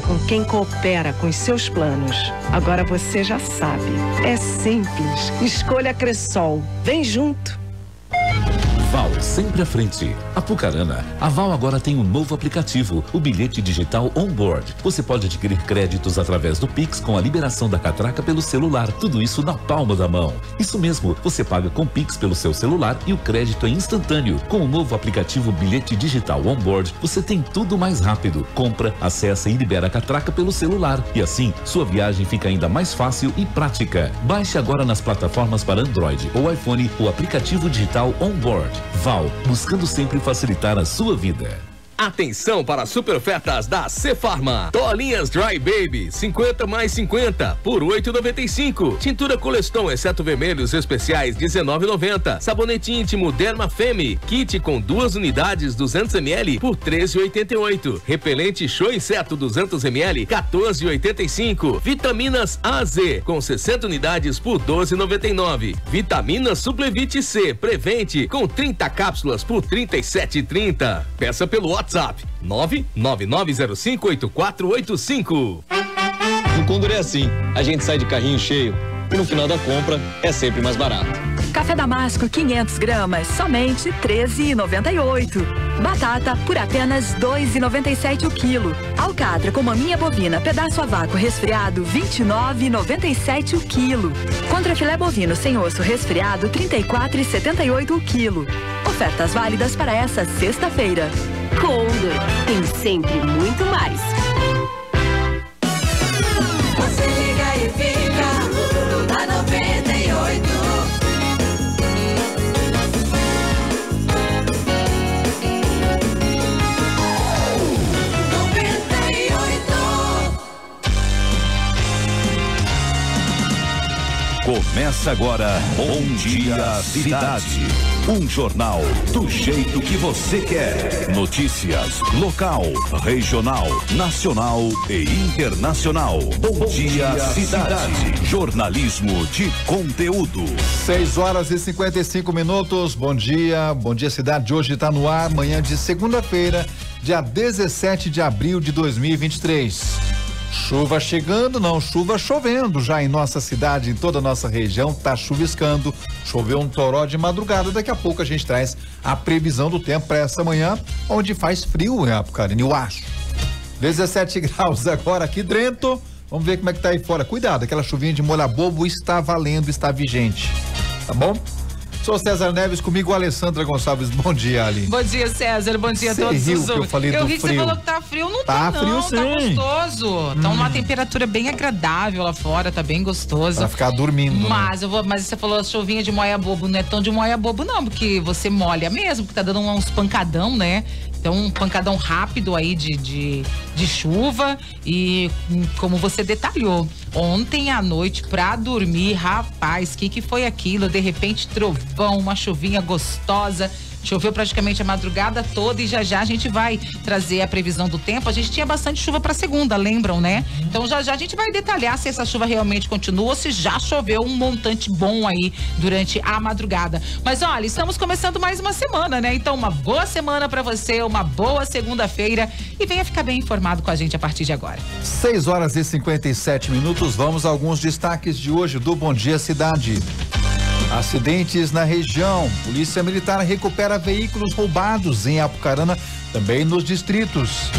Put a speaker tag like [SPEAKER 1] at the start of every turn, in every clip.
[SPEAKER 1] com quem coopera com os seus planos. Agora você já sabe. É simples. Escolha Cressol. Vem junto.
[SPEAKER 2] Val sempre à frente. Apucarana, a Val agora tem um novo aplicativo, o bilhete digital Onboard. Você pode adquirir créditos através do Pix com a liberação da catraca pelo celular. Tudo isso na palma da mão. Isso mesmo, você paga com Pix pelo seu celular e o crédito é instantâneo. Com o novo aplicativo Bilhete Digital Onboard, você tem tudo mais rápido. Compra, acessa e libera a catraca pelo celular. E assim, sua viagem fica ainda mais fácil e prática. Baixe agora nas plataformas para Android ou iPhone o aplicativo digital Onboard. Val, buscando sempre facilitar a sua vida.
[SPEAKER 3] Atenção para as super ofertas da Cefarma. Toalhinhas Dry Baby, 50 mais 50 por 8,95. Tintura Coleston, exceto vermelhos especiais, 19,90. Sabonete íntimo Derma Femme, kit com duas unidades, 200 ml por 13,88. Repelente Show Inseto 200 ml, 14,85. Vitaminas AZ com 60 unidades por 12,99. Vitamina Suplevite C Prevente com 30 cápsulas por 37,30. Peça pelo WhatsApp 999058485.
[SPEAKER 4] No Condor é assim, a gente sai de carrinho cheio e no final da compra é sempre mais barato.
[SPEAKER 5] Café Damasco 500 gramas, somente 13,98. Batata por apenas 2,97 o quilo. Alcatra com maminha bovina, pedaço a vácuo resfriado 29,97 o quilo. Contra filé bovino sem osso resfriado 34,78 o quilo. Ofertas válidas para essa sexta-feira.
[SPEAKER 6] Condor tem sempre muito mais.
[SPEAKER 2] Começa agora Bom Dia Cidade. Um jornal do jeito que você quer. Notícias local, regional, nacional e internacional. Bom, dia, cidade. Jornalismo de conteúdo.
[SPEAKER 7] 6 horas e 55 minutos. Bom dia, bom dia cidade. Hoje está no ar, manhã de segunda-feira, dia 17 de abril de 2023. Chuva chegando, não, chuva chovendo já em nossa cidade, em toda a nossa região, tá chuviscando. Choveu um toró de madrugada, daqui a pouco a gente traz a previsão do tempo para essa manhã, onde faz frio, né, Apucarina? Eu acho. 17 graus agora aqui dentro. Vamos ver como é que tá aí fora. Cuidado, aquela chuvinha de molha bobo está valendo, está vigente. Tá bom? Sou César Neves, comigo a Alessandra Gonçalves. Bom dia, Ali.
[SPEAKER 8] Bom dia, César. Bom dia a todos
[SPEAKER 7] riu os que eu falei
[SPEAKER 8] Eu
[SPEAKER 7] do
[SPEAKER 8] vi que você
[SPEAKER 7] frio.
[SPEAKER 8] falou que tá frio. Não
[SPEAKER 7] Tá
[SPEAKER 8] tá,
[SPEAKER 7] frio,
[SPEAKER 8] não.
[SPEAKER 7] sim.
[SPEAKER 8] Tá gostoso. Tá uma temperatura bem agradável lá fora, tá bem gostoso.
[SPEAKER 7] Pra ficar dormindo. né?
[SPEAKER 8] Mas eu vou, mas você falou chuvinha de moia bobo, não é tão de moia bobo não, porque você molha mesmo, porque tá dando uns pancadão, né? Então, um pancadão rápido aí de, de, de chuva e hum, como você detalhou, ontem à noite pra dormir, rapaz, que que foi aquilo? De repente, trovão, uma chuvinha gostosa. Choveu praticamente a madrugada toda e já já a gente vai trazer a previsão do tempo. A gente tinha bastante chuva para segunda, lembram, né? Então já já a gente vai detalhar se essa chuva realmente continua ou se já choveu um montante bom aí durante a madrugada. Mas olha, estamos começando mais uma semana, né? Então uma boa semana para você, uma boa segunda-feira e venha ficar bem informado com a gente a partir de agora.
[SPEAKER 7] 6 horas e 57 minutos. Vamos a alguns destaques de hoje do Bom Dia Cidade. Acidentes na região. Polícia Militar recupera veículos roubados em Apucarana, também nos distritos.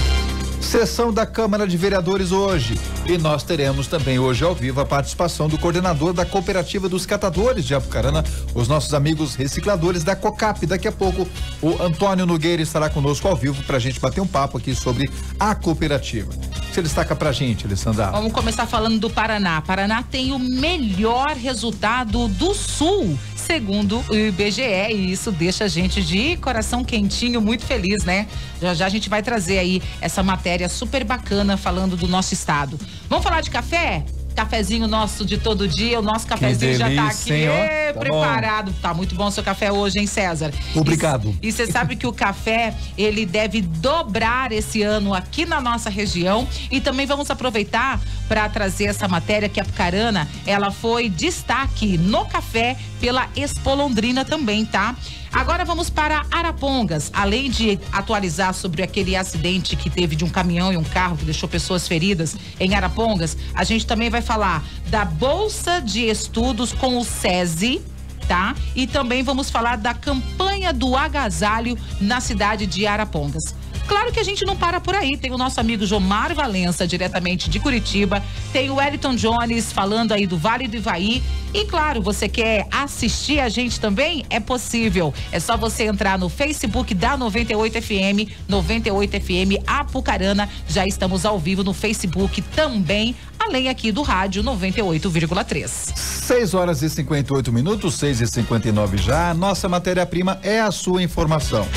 [SPEAKER 7] Sessão da Câmara de Vereadores hoje. E nós teremos também hoje ao vivo a participação do coordenador da Cooperativa dos Catadores de Apucarana, os nossos amigos recicladores da COCAP. Daqui a pouco o Antônio Nogueira estará conosco ao vivo para a gente bater um papo aqui sobre a cooperativa. Você destaca pra gente, Alessandra.
[SPEAKER 8] Vamos começar falando do Paraná. Paraná tem o melhor resultado do Sul, segundo o IBGE, e isso deixa a gente de coração quentinho, muito feliz, né? Já já a gente vai trazer aí essa matéria super bacana falando do nosso estado. Vamos falar de café? Cafezinho nosso de todo dia, o nosso cafezinho já tá
[SPEAKER 7] delícia,
[SPEAKER 8] aqui.
[SPEAKER 7] hein, Tá
[SPEAKER 8] preparado. Tá muito bom o seu café hoje, hein, César?
[SPEAKER 7] Obrigado.
[SPEAKER 8] E você sabe que o café, ele deve dobrar esse ano aqui na nossa região. E também vamos aproveitar para trazer essa matéria que a Pucarana, ela foi destaque no café pela Expo Londrina também, tá? Agora vamos para Arapongas. Além de atualizar sobre aquele acidente que teve de um caminhão e um carro que deixou pessoas feridas em Arapongas, a gente também vai falar da Bolsa de Estudos com o SESI. Tá? E também vamos falar da campanha do agasalho na cidade de Arapongas. Claro que a gente não para por aí. Tem o nosso amigo Jomar Valença, diretamente de Curitiba. Tem o Wellington Jones falando aí do Vale do Ivaí. E claro, você quer assistir a gente também? É possível. É só você entrar no Facebook da 98 FM, 98 FM Apucarana. Já estamos ao vivo no Facebook também, além aqui do rádio 98,3.
[SPEAKER 7] 6 horas e 58 minutos, 6 e 59 já. Nossa matéria-prima é a sua informação.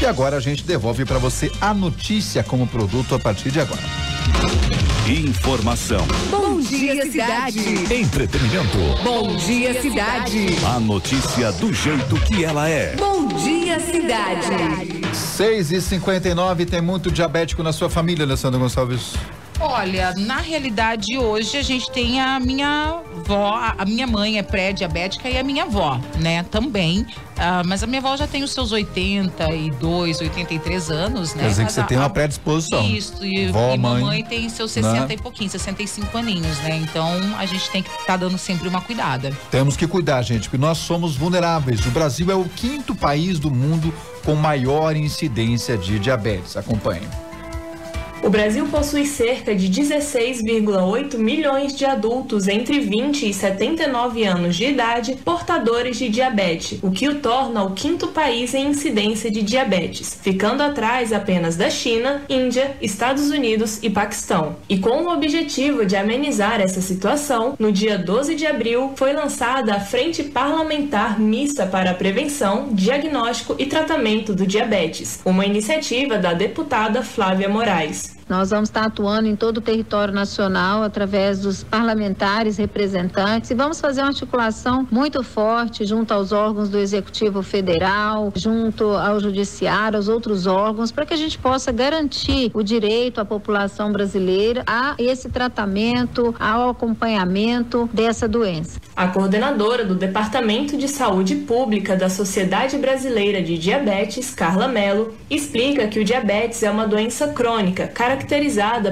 [SPEAKER 7] E agora a gente devolve para você a notícia como produto a partir de agora.
[SPEAKER 9] Informação.
[SPEAKER 10] Bom dia, cidade.
[SPEAKER 9] Entretenimento.
[SPEAKER 10] Bom dia, cidade.
[SPEAKER 9] A notícia do jeito que ela é.
[SPEAKER 10] Bom dia, cidade.
[SPEAKER 7] 6 e 59 tem muito diabético na sua família, Alessandro Gonçalves.
[SPEAKER 8] Olha, na realidade hoje a gente tem a minha avó, a minha mãe é pré-diabética e a minha avó, né, também. Ah, mas a minha avó já tem os seus 82, 83 anos, né?
[SPEAKER 7] Quer dizer que
[SPEAKER 8] Mas
[SPEAKER 7] você
[SPEAKER 8] a-
[SPEAKER 7] tem uma predisposição.
[SPEAKER 8] Isso, e,
[SPEAKER 7] Vó,
[SPEAKER 8] e
[SPEAKER 7] mãe,
[SPEAKER 8] mamãe tem seus 60
[SPEAKER 7] né?
[SPEAKER 8] e pouquinho, 65 aninhos, né? Então a gente tem que estar dando sempre uma cuidada.
[SPEAKER 7] Temos que cuidar, gente, porque nós somos vulneráveis. O Brasil é o quinto país do mundo com maior incidência de diabetes. Acompanhe.
[SPEAKER 11] O Brasil possui cerca de 16,8 milhões de adultos entre 20 e 79 anos de idade portadores de diabetes, o que o torna o quinto país em incidência de diabetes, ficando atrás apenas da China, Índia, Estados Unidos e Paquistão. E com o objetivo de amenizar essa situação, no dia 12 de abril foi lançada a Frente Parlamentar Mista para a Prevenção, Diagnóstico e Tratamento do Diabetes, uma iniciativa da deputada Flávia Moraes.
[SPEAKER 12] Nós vamos estar atuando em todo o território nacional através dos parlamentares representantes e vamos fazer uma articulação muito forte junto aos órgãos do Executivo Federal, junto ao Judiciário, aos outros órgãos, para que a gente possa garantir o direito à população brasileira a esse tratamento, ao acompanhamento dessa doença.
[SPEAKER 11] A coordenadora do Departamento de Saúde Pública da Sociedade Brasileira de Diabetes, Carla Mello, explica que o diabetes é uma doença crônica caracterizada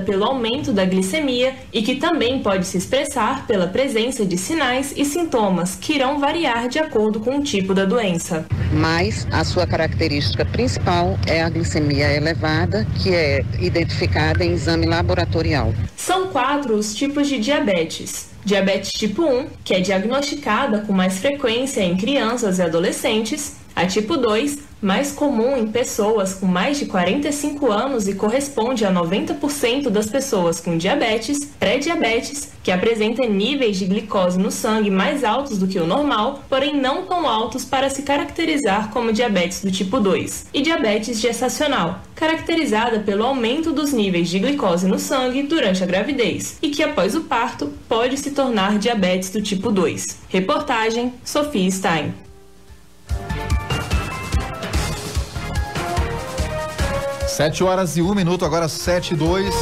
[SPEAKER 11] pelo aumento da glicemia e que também pode se expressar pela presença de sinais e sintomas que irão variar de acordo com o tipo da doença.
[SPEAKER 13] mas a sua característica principal é a glicemia elevada, que é identificada em exame laboratorial.
[SPEAKER 11] São quatro os tipos de diabetes. Diabetes tipo 1, que é diagnosticada com mais frequência em crianças e adolescentes. A tipo 2, mais comum em pessoas com mais de 45 anos e corresponde a 90% das pessoas com diabetes. Pré-diabetes, que apresenta níveis de glicose no sangue mais altos do que o normal, porém não tão altos para se caracterizar como diabetes do tipo 2. E diabetes gestacional, caracterizada pelo aumento dos níveis de glicose no sangue durante a gravidez e que após o parto pode se tornar diabetes do tipo 2. Reportagem Sofia Stein.
[SPEAKER 7] Sete horas e um minuto, agora sete e dois.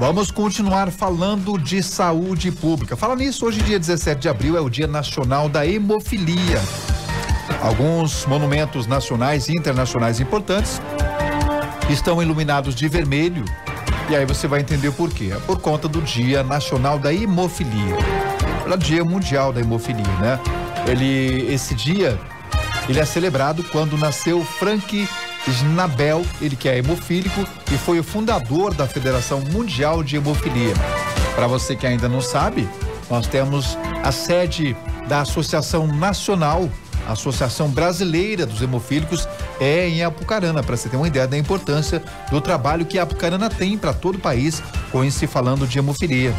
[SPEAKER 7] Vamos continuar falando de saúde pública. Fala nisso, hoje, dia 17 de abril, é o Dia Nacional da Hemofilia. Alguns monumentos nacionais e internacionais importantes estão iluminados de vermelho. E aí você vai entender o porquê. É por conta do Dia Nacional da Hemofilia. O Dia Mundial da Hemofilia, né? Ele, esse dia, ele é celebrado quando nasceu Frank Schnabel, ele que é hemofílico e foi o fundador da Federação Mundial de Hemofilia. Para você que ainda não sabe, nós temos a sede da Associação Nacional, a Associação Brasileira dos Hemofílicos, é em Apucarana, para você ter uma ideia da importância do trabalho que a Apucarana tem para todo o país, com se falando de hemofilia.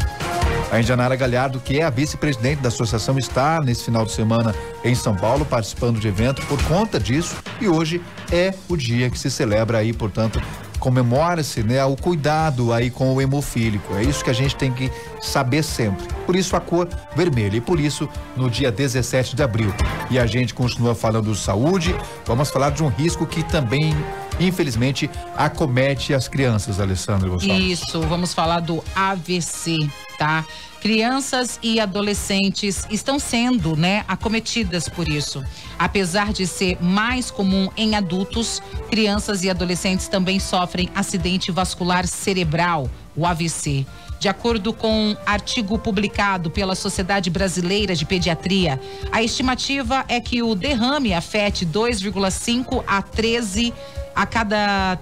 [SPEAKER 7] A Indianara Galhardo, que é a vice-presidente da associação, está nesse final de semana em São Paulo participando de evento por conta disso e hoje é o dia que se celebra aí, portanto, comemora-se, né, o cuidado aí com o hemofílico. É isso que a gente tem que saber sempre. Por isso a cor vermelha e por isso no dia 17 de abril. E a gente continua falando de saúde, vamos falar de um risco que também infelizmente acomete as crianças, Alessandra.
[SPEAKER 8] Isso, vamos falar do AVC, tá? Crianças e adolescentes estão sendo, né, acometidas por isso. Apesar de ser mais comum em adultos, crianças e adolescentes também sofrem acidente vascular cerebral, o AVC. De acordo com um artigo publicado pela Sociedade Brasileira de Pediatria, a estimativa é que o derrame afete 2,5 a 13 a cada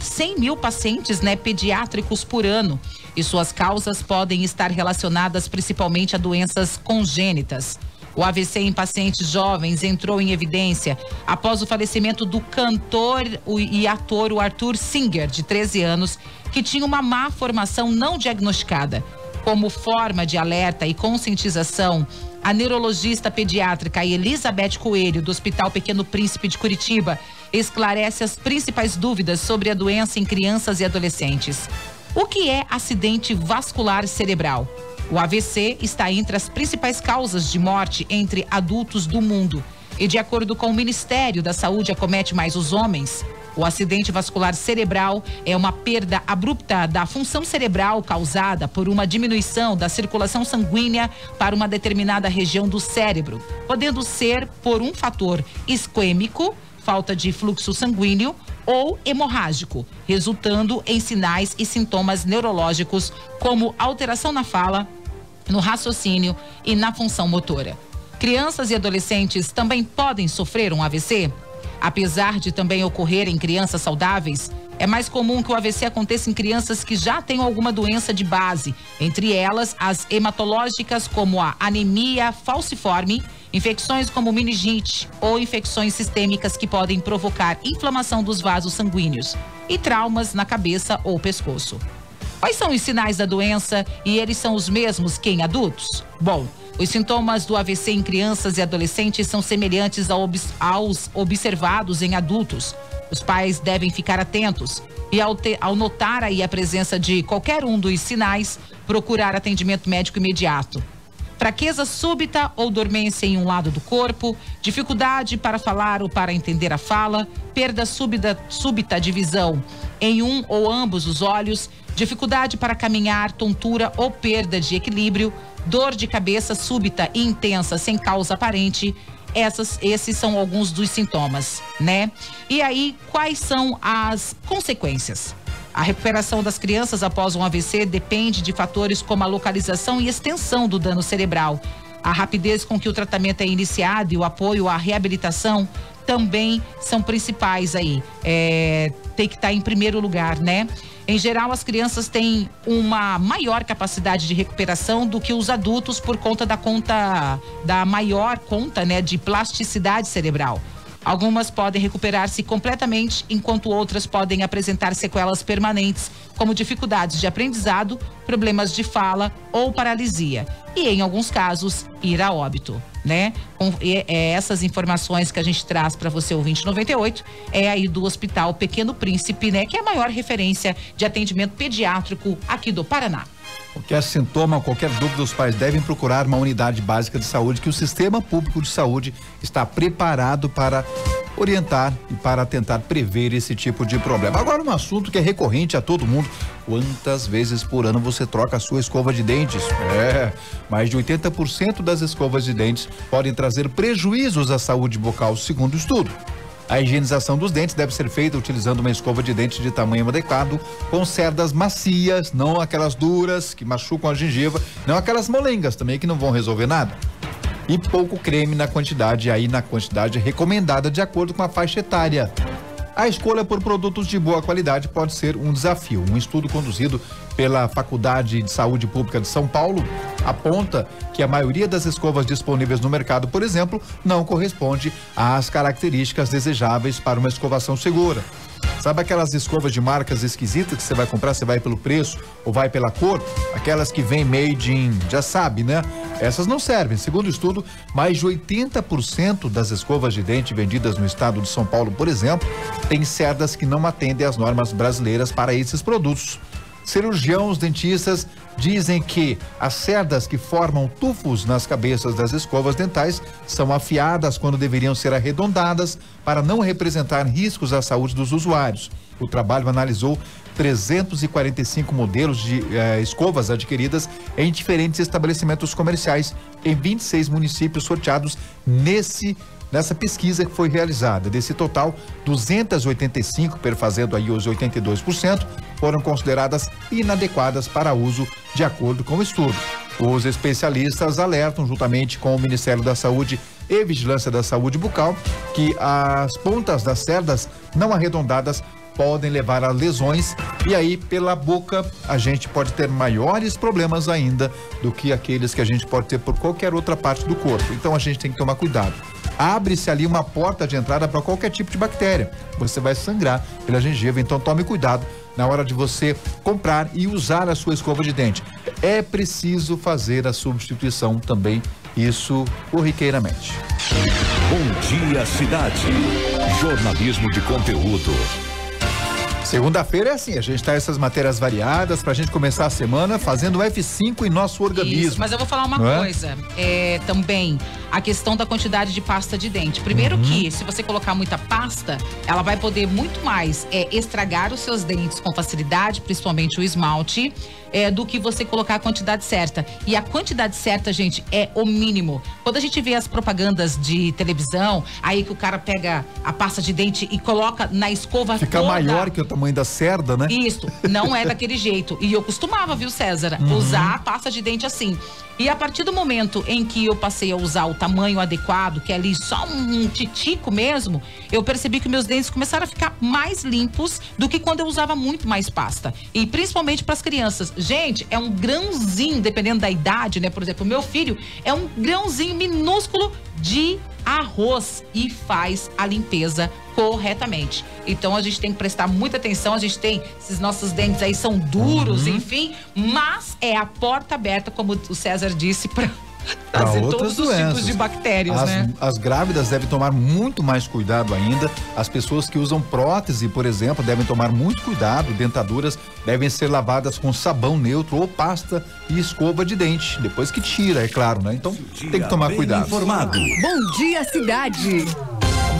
[SPEAKER 8] 100 mil pacientes né, pediátricos por ano. E suas causas podem estar relacionadas principalmente a doenças congênitas. O AVC em pacientes jovens entrou em evidência após o falecimento do cantor e ator Arthur Singer, de 13 anos, que tinha uma má formação não diagnosticada. Como forma de alerta e conscientização, a neurologista pediátrica Elizabeth Coelho, do Hospital Pequeno Príncipe de Curitiba, esclarece as principais dúvidas sobre a doença em crianças e adolescentes. O que é acidente vascular cerebral? O AVC está entre as principais causas de morte entre adultos do mundo. E de acordo com o Ministério da Saúde, acomete mais os homens. O acidente vascular cerebral é uma perda abrupta da função cerebral causada por uma diminuição da circulação sanguínea para uma determinada região do cérebro, podendo ser por um fator isquêmico, falta de fluxo sanguíneo, ou hemorrágico, resultando em sinais e sintomas neurológicos como alteração na fala, no raciocínio e na função motora. Crianças e adolescentes também podem sofrer um AVC? Apesar de também ocorrer em crianças saudáveis, é mais comum que o AVC aconteça em crianças que já têm alguma doença de base, entre elas as hematológicas como a anemia falciforme, infecções como meningite ou infecções sistêmicas que podem provocar inflamação dos vasos sanguíneos e traumas na cabeça ou pescoço. Quais são os sinais da doença e eles são os mesmos que em adultos? Bom, os sintomas do AVC em crianças e adolescentes são semelhantes aos observados em adultos. Os pais devem ficar atentos e, ao, ter, ao notar aí a presença de qualquer um dos sinais, procurar atendimento médico imediato. Fraqueza súbita ou dormência em um lado do corpo, dificuldade para falar ou para entender a fala, perda súbita, súbita de visão em um ou ambos os olhos, dificuldade para caminhar, tontura ou perda de equilíbrio, dor de cabeça súbita e intensa sem causa aparente. Essas, esses são alguns dos sintomas, né? E aí, quais são as consequências? A recuperação das crianças após um AVC depende de fatores como a localização e extensão do dano cerebral, a rapidez com que o tratamento é iniciado e o apoio à reabilitação também são principais aí. É, tem que estar tá em primeiro lugar, né? Em geral, as crianças têm uma maior capacidade de recuperação do que os adultos por conta da conta da maior conta, né, de plasticidade cerebral. Algumas podem recuperar-se completamente, enquanto outras podem apresentar sequelas permanentes, como dificuldades de aprendizado, problemas de fala ou paralisia. E, em alguns casos, ir a óbito, né? Com, é, essas informações que a gente traz para você, o 2098, é aí do Hospital Pequeno Príncipe, né? Que é a maior referência de atendimento pediátrico aqui do Paraná.
[SPEAKER 7] Qualquer sintoma, qualquer dúvida, os pais devem procurar uma unidade básica de saúde que o sistema público de saúde está preparado para orientar e para tentar prever esse tipo de problema. Agora, um assunto que é recorrente a todo mundo: quantas vezes por ano você troca a sua escova de dentes? É, mais de 80% das escovas de dentes podem trazer prejuízos à saúde bucal, segundo o estudo. A higienização dos dentes deve ser feita utilizando uma escova de dente de tamanho adequado, com cerdas macias, não aquelas duras que machucam a gengiva, não aquelas molengas também que não vão resolver nada. E pouco creme na quantidade, aí na quantidade recomendada de acordo com a faixa etária. A escolha por produtos de boa qualidade pode ser um desafio. Um estudo conduzido pela Faculdade de Saúde Pública de São Paulo aponta que a maioria das escovas disponíveis no mercado, por exemplo, não corresponde às características desejáveis para uma escovação segura. Sabe aquelas escovas de marcas esquisitas que você vai comprar, você vai pelo preço ou vai pela cor? Aquelas que vem made in, já sabe, né? Essas não servem. Segundo o estudo, mais de 80% das escovas de dente vendidas no estado de São Paulo, por exemplo, têm cerdas que não atendem às normas brasileiras para esses produtos. Cirurgiãos, dentistas dizem que as cerdas que formam tufos nas cabeças das escovas dentais são afiadas quando deveriam ser arredondadas para não representar riscos à saúde dos usuários. O trabalho analisou 345 modelos de eh, escovas adquiridas em diferentes estabelecimentos comerciais em 26 municípios sorteados nesse nessa pesquisa que foi realizada. Desse total, 285, perfazendo aí os 82%, foram consideradas inadequadas para uso de acordo com o estudo. Os especialistas alertam, juntamente com o Ministério da Saúde e Vigilância da Saúde Bucal, que as pontas das cerdas não arredondadas podem levar a lesões e aí pela boca a gente pode ter maiores problemas ainda do que aqueles que a gente pode ter por qualquer outra parte do corpo. Então a gente tem que tomar cuidado abre-se ali uma porta de entrada para qualquer tipo de bactéria. Você vai sangrar pela gengiva, então tome cuidado na hora de você comprar e usar a sua escova de dente. É preciso fazer a substituição também, isso corriqueiramente.
[SPEAKER 9] Bom dia, cidade. Jornalismo de conteúdo.
[SPEAKER 7] Segunda-feira é assim, a gente tá essas matérias variadas pra gente começar a semana fazendo F5 em nosso organismo. Isso,
[SPEAKER 8] mas eu vou falar uma
[SPEAKER 7] Não é?
[SPEAKER 8] coisa. É, também a questão da quantidade de pasta de dente. Primeiro
[SPEAKER 7] Uhum.
[SPEAKER 8] que, se você colocar muita pasta, ela vai poder muito mais é, estragar os seus dentes com facilidade, principalmente o esmalte, é, do que você colocar a quantidade certa. E a quantidade certa, gente, é o mínimo. Quando a gente vê as propagandas de televisão, aí que o cara pega a pasta de dente e coloca na escova
[SPEAKER 7] Fica
[SPEAKER 8] toda.
[SPEAKER 7] maior que o tamanho da cerda, né?
[SPEAKER 8] Isso, não é daquele jeito. E eu costumava, viu, César,
[SPEAKER 7] Uhum.
[SPEAKER 8] usar a pasta de dente assim. E a partir do momento em que eu passei a usar o tamanho adequado, que é ali só um titico mesmo, eu percebi que meus dentes começaram a ficar mais limpos do que quando eu usava muito mais pasta. E principalmente para as crianças. Gente, é um grãozinho, dependendo da idade, né? Por exemplo, o meu filho é um grãozinho minúsculo de arroz e faz a limpeza corretamente. Então a gente tem que prestar muita atenção, a gente tem esses nossos dentes aí são duros,
[SPEAKER 7] Uhum.
[SPEAKER 8] enfim, mas é a porta aberta, como o César disse, para Trazer
[SPEAKER 7] outras
[SPEAKER 8] todos os
[SPEAKER 7] doenças.
[SPEAKER 8] tipos de bactérias,
[SPEAKER 7] as,
[SPEAKER 8] né?
[SPEAKER 7] as grávidas devem tomar muito mais cuidado ainda. As pessoas que usam prótese, por exemplo, devem tomar muito cuidado. Dentaduras devem ser lavadas com sabão neutro ou pasta e escova de dente. Depois que tira, é claro, né? Então tem que tomar cuidado.
[SPEAKER 9] informado.
[SPEAKER 10] Bom dia, cidade.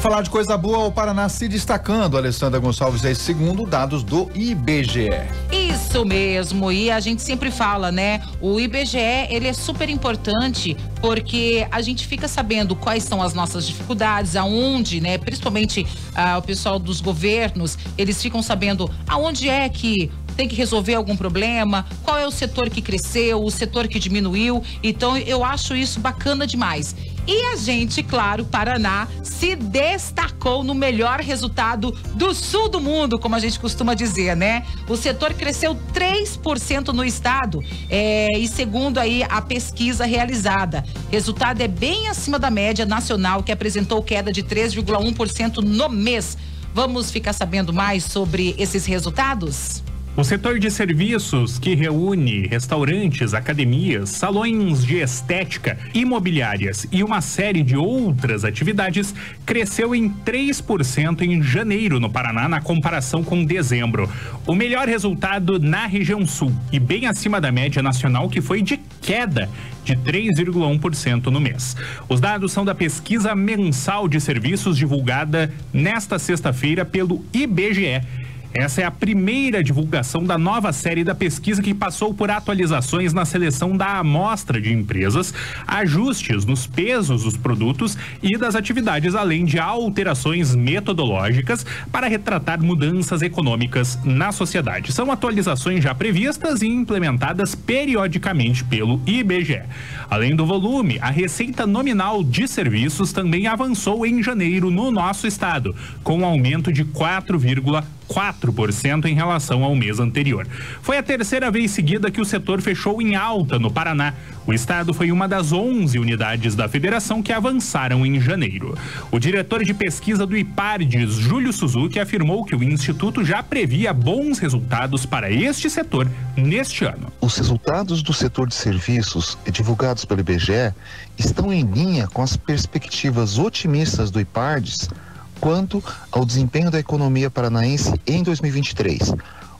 [SPEAKER 7] Falar de coisa boa, o Paraná se destacando. Alessandra Gonçalves é segundo dados do IBGE.
[SPEAKER 8] Isso mesmo, e a gente sempre fala, né? O IBGE, ele é super importante porque a gente fica sabendo quais são as nossas dificuldades, aonde, né? Principalmente ah, o pessoal dos governos, eles ficam sabendo aonde é que tem que resolver algum problema, qual é o setor que cresceu, o setor que diminuiu. Então, eu acho isso bacana demais. E a gente, claro, Paraná, se destacou no melhor resultado do sul do mundo, como a gente costuma dizer, né? O setor cresceu 3% no estado, é, e segundo aí a pesquisa realizada. Resultado é bem acima da média nacional, que apresentou queda de 3,1% no mês. Vamos ficar sabendo mais sobre esses resultados?
[SPEAKER 14] O setor de serviços, que reúne restaurantes, academias, salões de estética, imobiliárias e uma série de outras atividades, cresceu em 3% em janeiro no Paraná, na comparação com dezembro. O melhor resultado na região sul e bem acima da média nacional, que foi de queda de 3,1% no mês. Os dados são da pesquisa mensal de serviços divulgada nesta sexta-feira pelo IBGE. Essa é a primeira divulgação da nova série da pesquisa que passou por atualizações na seleção da amostra de empresas, ajustes nos pesos dos produtos e das atividades, além de alterações metodológicas para retratar mudanças econômicas na sociedade. São atualizações já previstas e implementadas periodicamente pelo IBGE. Além do volume, a receita nominal de serviços também avançou em janeiro no nosso estado, com um aumento de 4,4%. 4% em relação ao mês anterior. Foi a terceira vez seguida que o setor fechou em alta no Paraná. O estado foi uma das 11 unidades da federação que avançaram em janeiro. O diretor de pesquisa do IPARDES, Júlio Suzuki, afirmou que o instituto já previa bons resultados para este setor neste ano.
[SPEAKER 15] Os resultados do setor de serviços divulgados pelo IBGE estão em linha com as perspectivas otimistas do IPARDES quanto ao desempenho da economia paranaense em 2023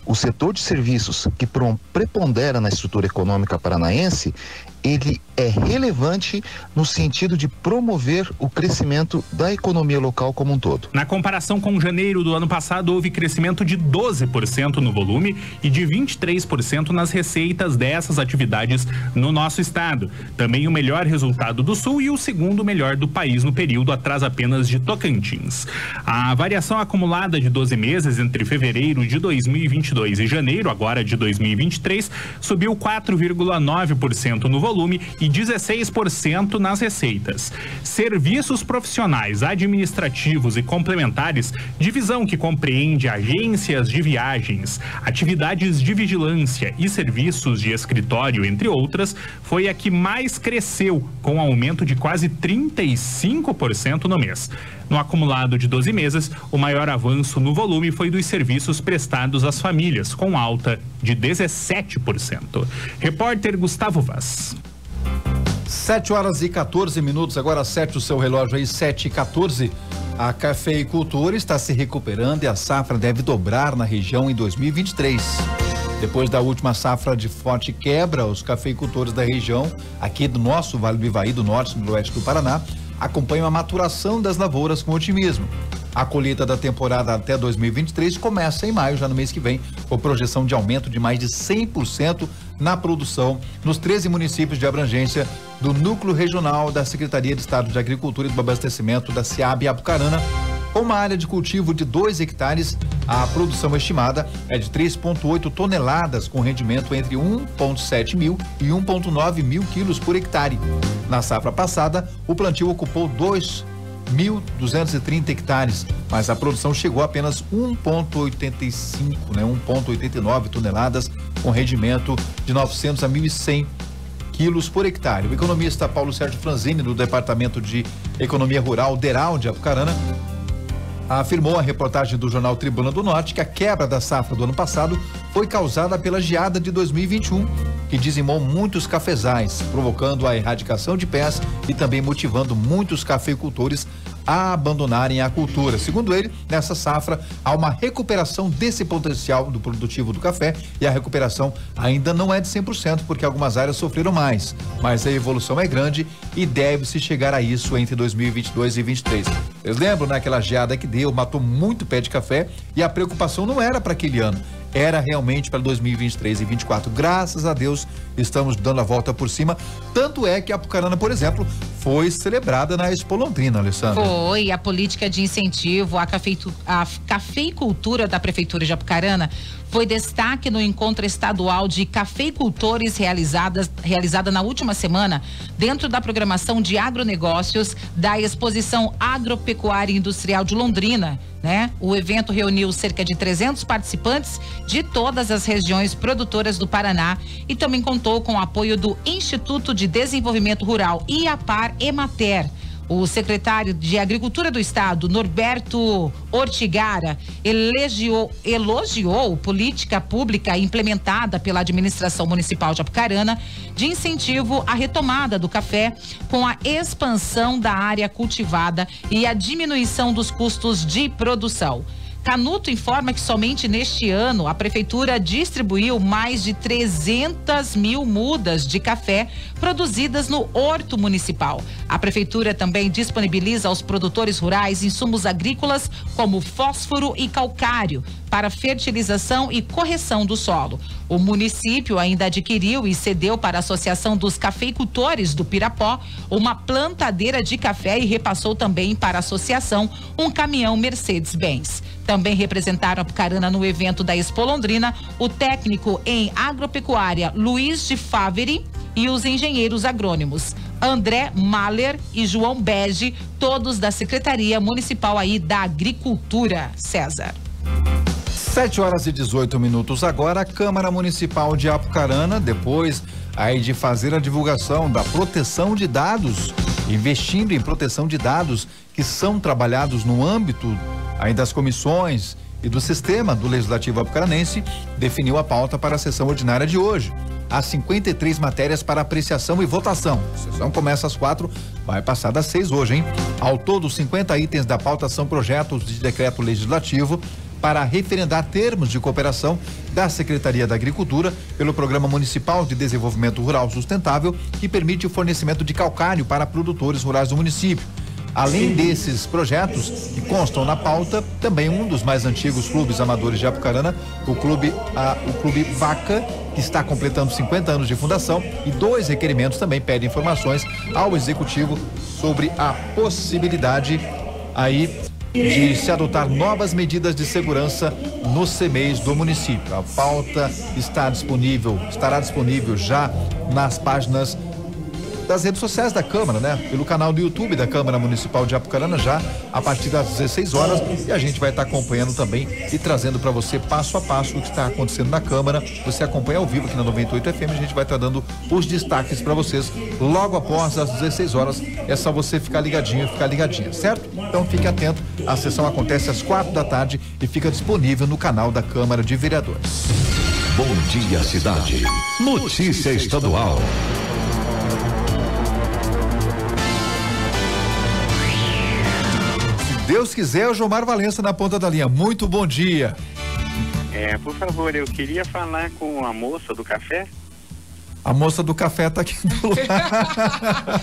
[SPEAKER 15] o setor de serviços que prepondera na estrutura econômica paranaense, ele é relevante no sentido de promover o crescimento da economia local como um todo.
[SPEAKER 14] Na comparação com janeiro do ano passado, houve crescimento de 12% no volume e de 23% nas receitas dessas atividades no nosso estado. Também o melhor resultado do Sul e o segundo melhor do país no período, atrás apenas de Tocantins. A variação acumulada de 12 meses entre fevereiro de 2022 e janeiro, agora de 2023, subiu 4,9% no volume volume e 16% nas receitas. Serviços profissionais, administrativos e complementares, divisão que compreende agências de viagens, atividades de vigilância e serviços de escritório, entre outras, foi a que mais cresceu, com aumento de quase 35% no mês. No acumulado de 12 meses, o maior avanço no volume foi dos serviços prestados às famílias, com alta de 17%. Repórter Gustavo Vaz.
[SPEAKER 7] 7 horas e 14 minutos, agora 7 o seu relógio aí, 7 e 14. A cafeicultura está se recuperando e a safra deve dobrar na região em 2023. Depois da última safra de forte quebra, os cafeicultores da região, aqui do nosso Vale do Ivaí, do norte e do oeste do Paraná, acompanham a maturação das lavouras com otimismo. A colheita da temporada até 2023 começa em maio, já no mês que vem, com projeção de aumento de mais de 100% na produção nos 13 municípios de abrangência do Núcleo Regional da Secretaria de Estado de Agricultura e do Abastecimento da SEAB Apucarana, com uma área de cultivo de 2 hectares, a produção estimada é de 3,8 toneladas, com rendimento entre 1,7 mil e 1,9 mil quilos por hectare. Na safra passada, o plantio ocupou 2.230 hectares, mas a produção chegou a apenas 1,85, né, 1,89 toneladas, com rendimento de 900 a 1.100 quilos por hectare. O economista Paulo Sérgio Franzini, do Departamento de Economia Rural DERAL de Apucarana, afirmou a reportagem do jornal Tribuna do Norte que a quebra da safra do ano passado foi causada pela geada de 2021, que dizimou muitos cafezais, provocando a erradicação de pés e também motivando muitos cafeicultores a abandonarem a cultura. Segundo ele, nessa safra há uma recuperação desse potencial do produtivo do café e a recuperação ainda não é de 100% porque algumas áreas sofreram mais, mas a evolução é grande e deve-se chegar a isso entre 2022 e 2023. Vocês lembram naquela né, geada que deu, matou muito pé de café e a preocupação não era para aquele ano, era realmente para 2023 e 2024. Graças a Deus, estamos dando a volta por cima. Tanto é que a Apucarana, por exemplo, foi celebrada na Expo Londrina, Alessandra.
[SPEAKER 8] Foi. A política de incentivo à, cafeicultura da Prefeitura de Apucarana foi destaque no encontro estadual de cafeicultores realizadas, realizada na última semana, dentro da programação de agronegócios da Exposição Agropecuária Industrial de Londrina. Né? O evento reuniu cerca de 300 participantes de todas as regiões produtoras do Paraná e também contou com o apoio do Instituto de Desenvolvimento Rural IAPAR Emater o secretário de Agricultura do Estado, Norberto Ortigara, elogiou, elogiou política pública implementada pela administração municipal de Apucarana de incentivo à retomada do café, com a expansão da área cultivada e a diminuição dos custos de produção. Canuto informa que somente neste ano a prefeitura distribuiu mais de 300 mil mudas de café produzidas no horto municipal. A prefeitura também disponibiliza aos produtores rurais insumos agrícolas como fósforo e calcário para fertilização e correção do solo. O município ainda adquiriu e cedeu para a Associação dos Cafeicultores do Pirapó uma plantadeira de café e repassou também para a associação um caminhão Mercedes-Benz. Também representaram a Pucarana no evento da Expo Londrina o técnico em agropecuária Luiz de Faveri e os engenheiros agrônomos André Mahler e João Bege, todos da Secretaria Municipal aí da Agricultura. César.
[SPEAKER 7] 7 horas e 18 minutos agora, a Câmara Municipal de Apucarana, depois aí de fazer a divulgação da proteção de dados, investindo em proteção de dados que são trabalhados no âmbito aí das comissões e do sistema do Legislativo Apucaranense, definiu a pauta para a sessão ordinária de hoje. Há 53 matérias para apreciação e votação. A sessão começa às quatro, vai passar das seis hoje, hein? Ao todo, 50 itens da pauta são projetos de decreto legislativo para referendar termos de cooperação da Secretaria da Agricultura pelo Programa Municipal de Desenvolvimento Rural Sustentável, que permite o fornecimento de calcário para produtores rurais do município. Além desses projetos que constam na pauta, também um dos mais antigos clubes amadores de Apucarana, o clube, a, o clube Vaca, que está completando 50 anos de fundação, e dois requerimentos também pedem informações ao executivo sobre a possibilidade aí de se adotar novas medidas de segurança nos CMEs do município. A pauta está disponível, estará disponível já nas páginas das redes sociais da Câmara, né? Pelo canal do YouTube da Câmara Municipal de Apucarana já a partir das 16 horas e a gente vai estar acompanhando também e trazendo para você passo a passo o que está acontecendo na Câmara. Você acompanha ao vivo aqui na 98 FM, a gente vai estar dando os destaques para vocês logo após as 16 horas. É só você ficar ligadinho, ficar ligadinha, certo? Então fique atento. A sessão acontece às quatro da tarde e fica disponível no canal da Câmara de Vereadores.
[SPEAKER 9] Bom dia, cidade. Notícia estadual.
[SPEAKER 7] Deus quiser, o Jomar Valença na ponta da linha. Muito bom dia.
[SPEAKER 16] É, por favor, eu queria falar com a moça do café.
[SPEAKER 7] A moça do café tá aqui do lado.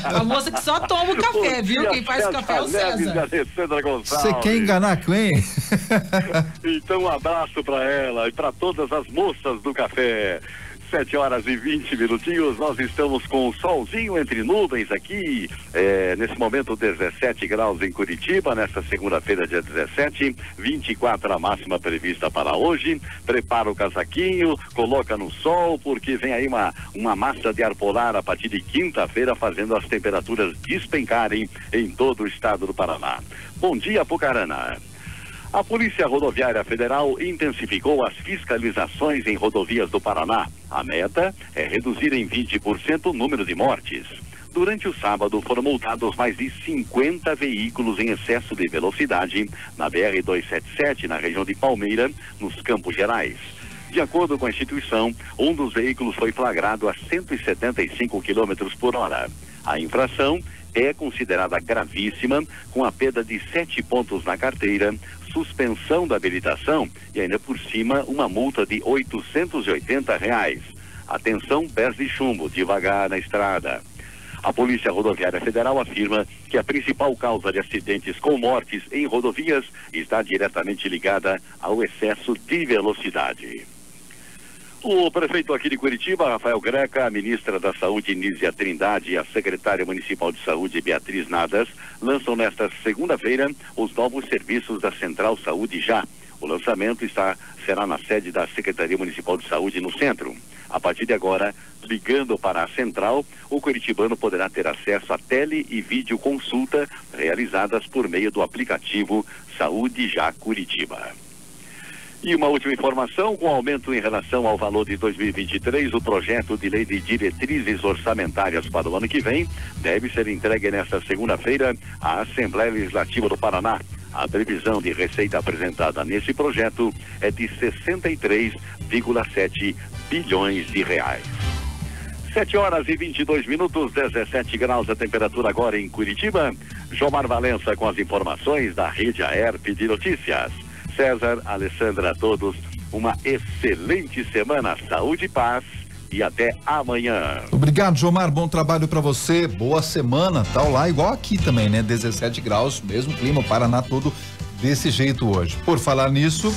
[SPEAKER 8] A moça que só toma o café, viu? Quem faz o café é o César.
[SPEAKER 7] Você quer enganar quem?
[SPEAKER 16] então um abraço para ela e para todas as moças do café. 7 horas e 20 minutinhos, nós estamos com o solzinho entre nuvens aqui, é, nesse momento 17 graus em Curitiba, nesta segunda-feira, dia 17, 24 a máxima prevista para hoje. Prepara o casaquinho, coloca no sol, porque vem aí uma, uma massa de ar polar a partir de quinta-feira, fazendo as temperaturas despencarem em todo o estado do Paraná. Bom dia, Pucarana. A Polícia Rodoviária Federal intensificou as fiscalizações em rodovias do Paraná. A meta é reduzir em 20% o número de mortes. Durante o sábado foram multados mais de 50 veículos em excesso de velocidade na BR-277, na região de Palmeira, nos Campos Gerais. De acordo com a instituição, um dos veículos foi flagrado a 175 km por hora. A infração é considerada gravíssima, com a perda de sete pontos na carteira, suspensão da habilitação e ainda por cima uma multa de 880 reais. Atenção, pés de chumbo, devagar na estrada. A Polícia Rodoviária Federal afirma que a principal causa de acidentes com mortes em rodovias está diretamente ligada ao excesso de velocidade. O prefeito aqui de Curitiba, Rafael Greca, a ministra da Saúde, Nízia Trindade, e a secretária municipal de saúde, Beatriz Nadas, lançam nesta segunda-feira os novos serviços da Central Saúde Já. O lançamento está, será na sede da Secretaria Municipal de Saúde no centro. A partir de agora, ligando para a central, o curitibano poderá ter acesso a tele e vídeo consulta realizadas por meio do aplicativo Saúde Já Curitiba. E uma última informação, com aumento em relação ao valor de 2023, o projeto de lei de diretrizes orçamentárias para o ano que vem deve ser entregue nesta segunda-feira à Assembleia Legislativa do Paraná. A previsão de receita apresentada nesse projeto é de 63,7 bilhões de reais. 7 horas e 22 minutos, 17 graus a temperatura agora em Curitiba. Jomar Valença com as informações da Rede AERP de Notícias. César, Alessandra, a todos, uma excelente semana, saúde e paz e até amanhã.
[SPEAKER 7] Obrigado, Jomar. Bom trabalho para você. Boa semana. Tá lá igual aqui também, né? 17 graus, mesmo clima, o Paraná todo desse jeito hoje. Por falar nisso.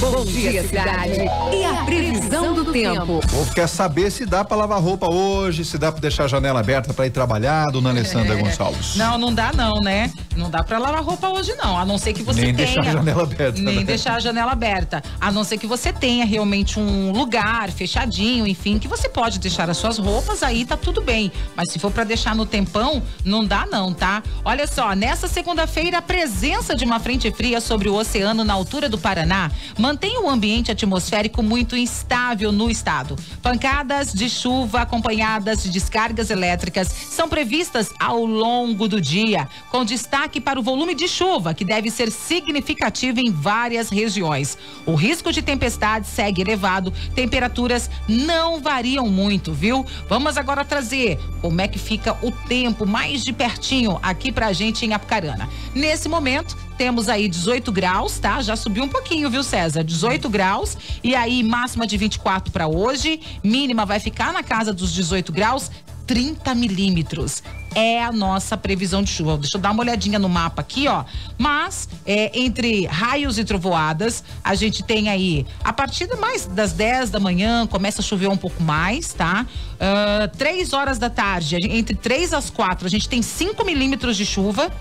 [SPEAKER 10] Bom dia, cidade. E a previsão do tempo.
[SPEAKER 7] O povo quer saber se dá para lavar roupa hoje, se dá para deixar a janela aberta para ir trabalhar, dona Alessandra
[SPEAKER 8] É.
[SPEAKER 7] Gonçalves.
[SPEAKER 8] Não, não dá não, né? Não dá pra lavar roupa hoje não, a não ser que você
[SPEAKER 7] Nem
[SPEAKER 8] tenha.
[SPEAKER 7] deixar a janela aberta,
[SPEAKER 8] Nem
[SPEAKER 7] né?
[SPEAKER 8] deixar a janela aberta. A não ser que você tenha realmente um lugar fechadinho, enfim, que você pode deixar as suas roupas, aí tá tudo bem. Mas se for pra deixar no tempão, não dá não, tá? Olha só, nessa segunda-feira, a presença de uma frente fria sobre o oceano na altura do Paraná mantém o ambiente atmosférico muito instável no estado. Pancadas de chuva acompanhadas de descargas elétricas são previstas ao longo do dia, com destaque para o volume de chuva, que deve ser significativo em várias regiões. O risco de tempestade segue elevado, temperaturas não variam muito, viu? Vamos agora trazer como é que fica o tempo mais de pertinho aqui pra gente em Apucarana. Nesse momento, temos aí 18 graus, tá? Já subiu um pouquinho, viu, César? 18 graus e aí máxima de 24 para hoje, mínima vai ficar na casa dos 18 graus. 30 milímetros é a nossa previsão de chuva. Deixa eu dar uma olhadinha no mapa aqui, ó. Mas é, entre raios e trovoadas, a gente tem aí a partir mais das 10 da manhã começa a chover um pouco mais, tá? Uh, três horas da tarde, entre 3 às 4, a gente tem 5 milímetros de chuva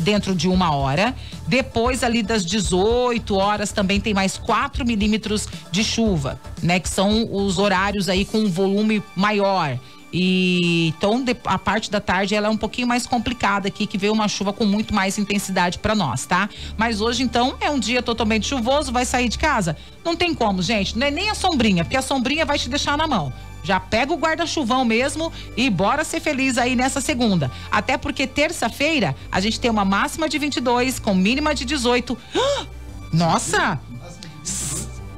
[SPEAKER 8] dentro de uma hora. Depois, ali das 18 horas, também tem mais 4 milímetros de chuva, né? Que são os horários aí com um volume maior. E então a parte da tarde ela é um pouquinho mais complicada aqui, que veio uma chuva com muito mais intensidade para nós, tá? Mas hoje então é um dia totalmente chuvoso, vai sair de casa? Não tem como, gente, não é nem a sombrinha, porque a sombrinha vai te deixar na mão. Já pega o guarda-chuvão mesmo e bora ser feliz aí nessa segunda. Até porque terça-feira a gente tem uma máxima de 22 com mínima de 18. Nossa!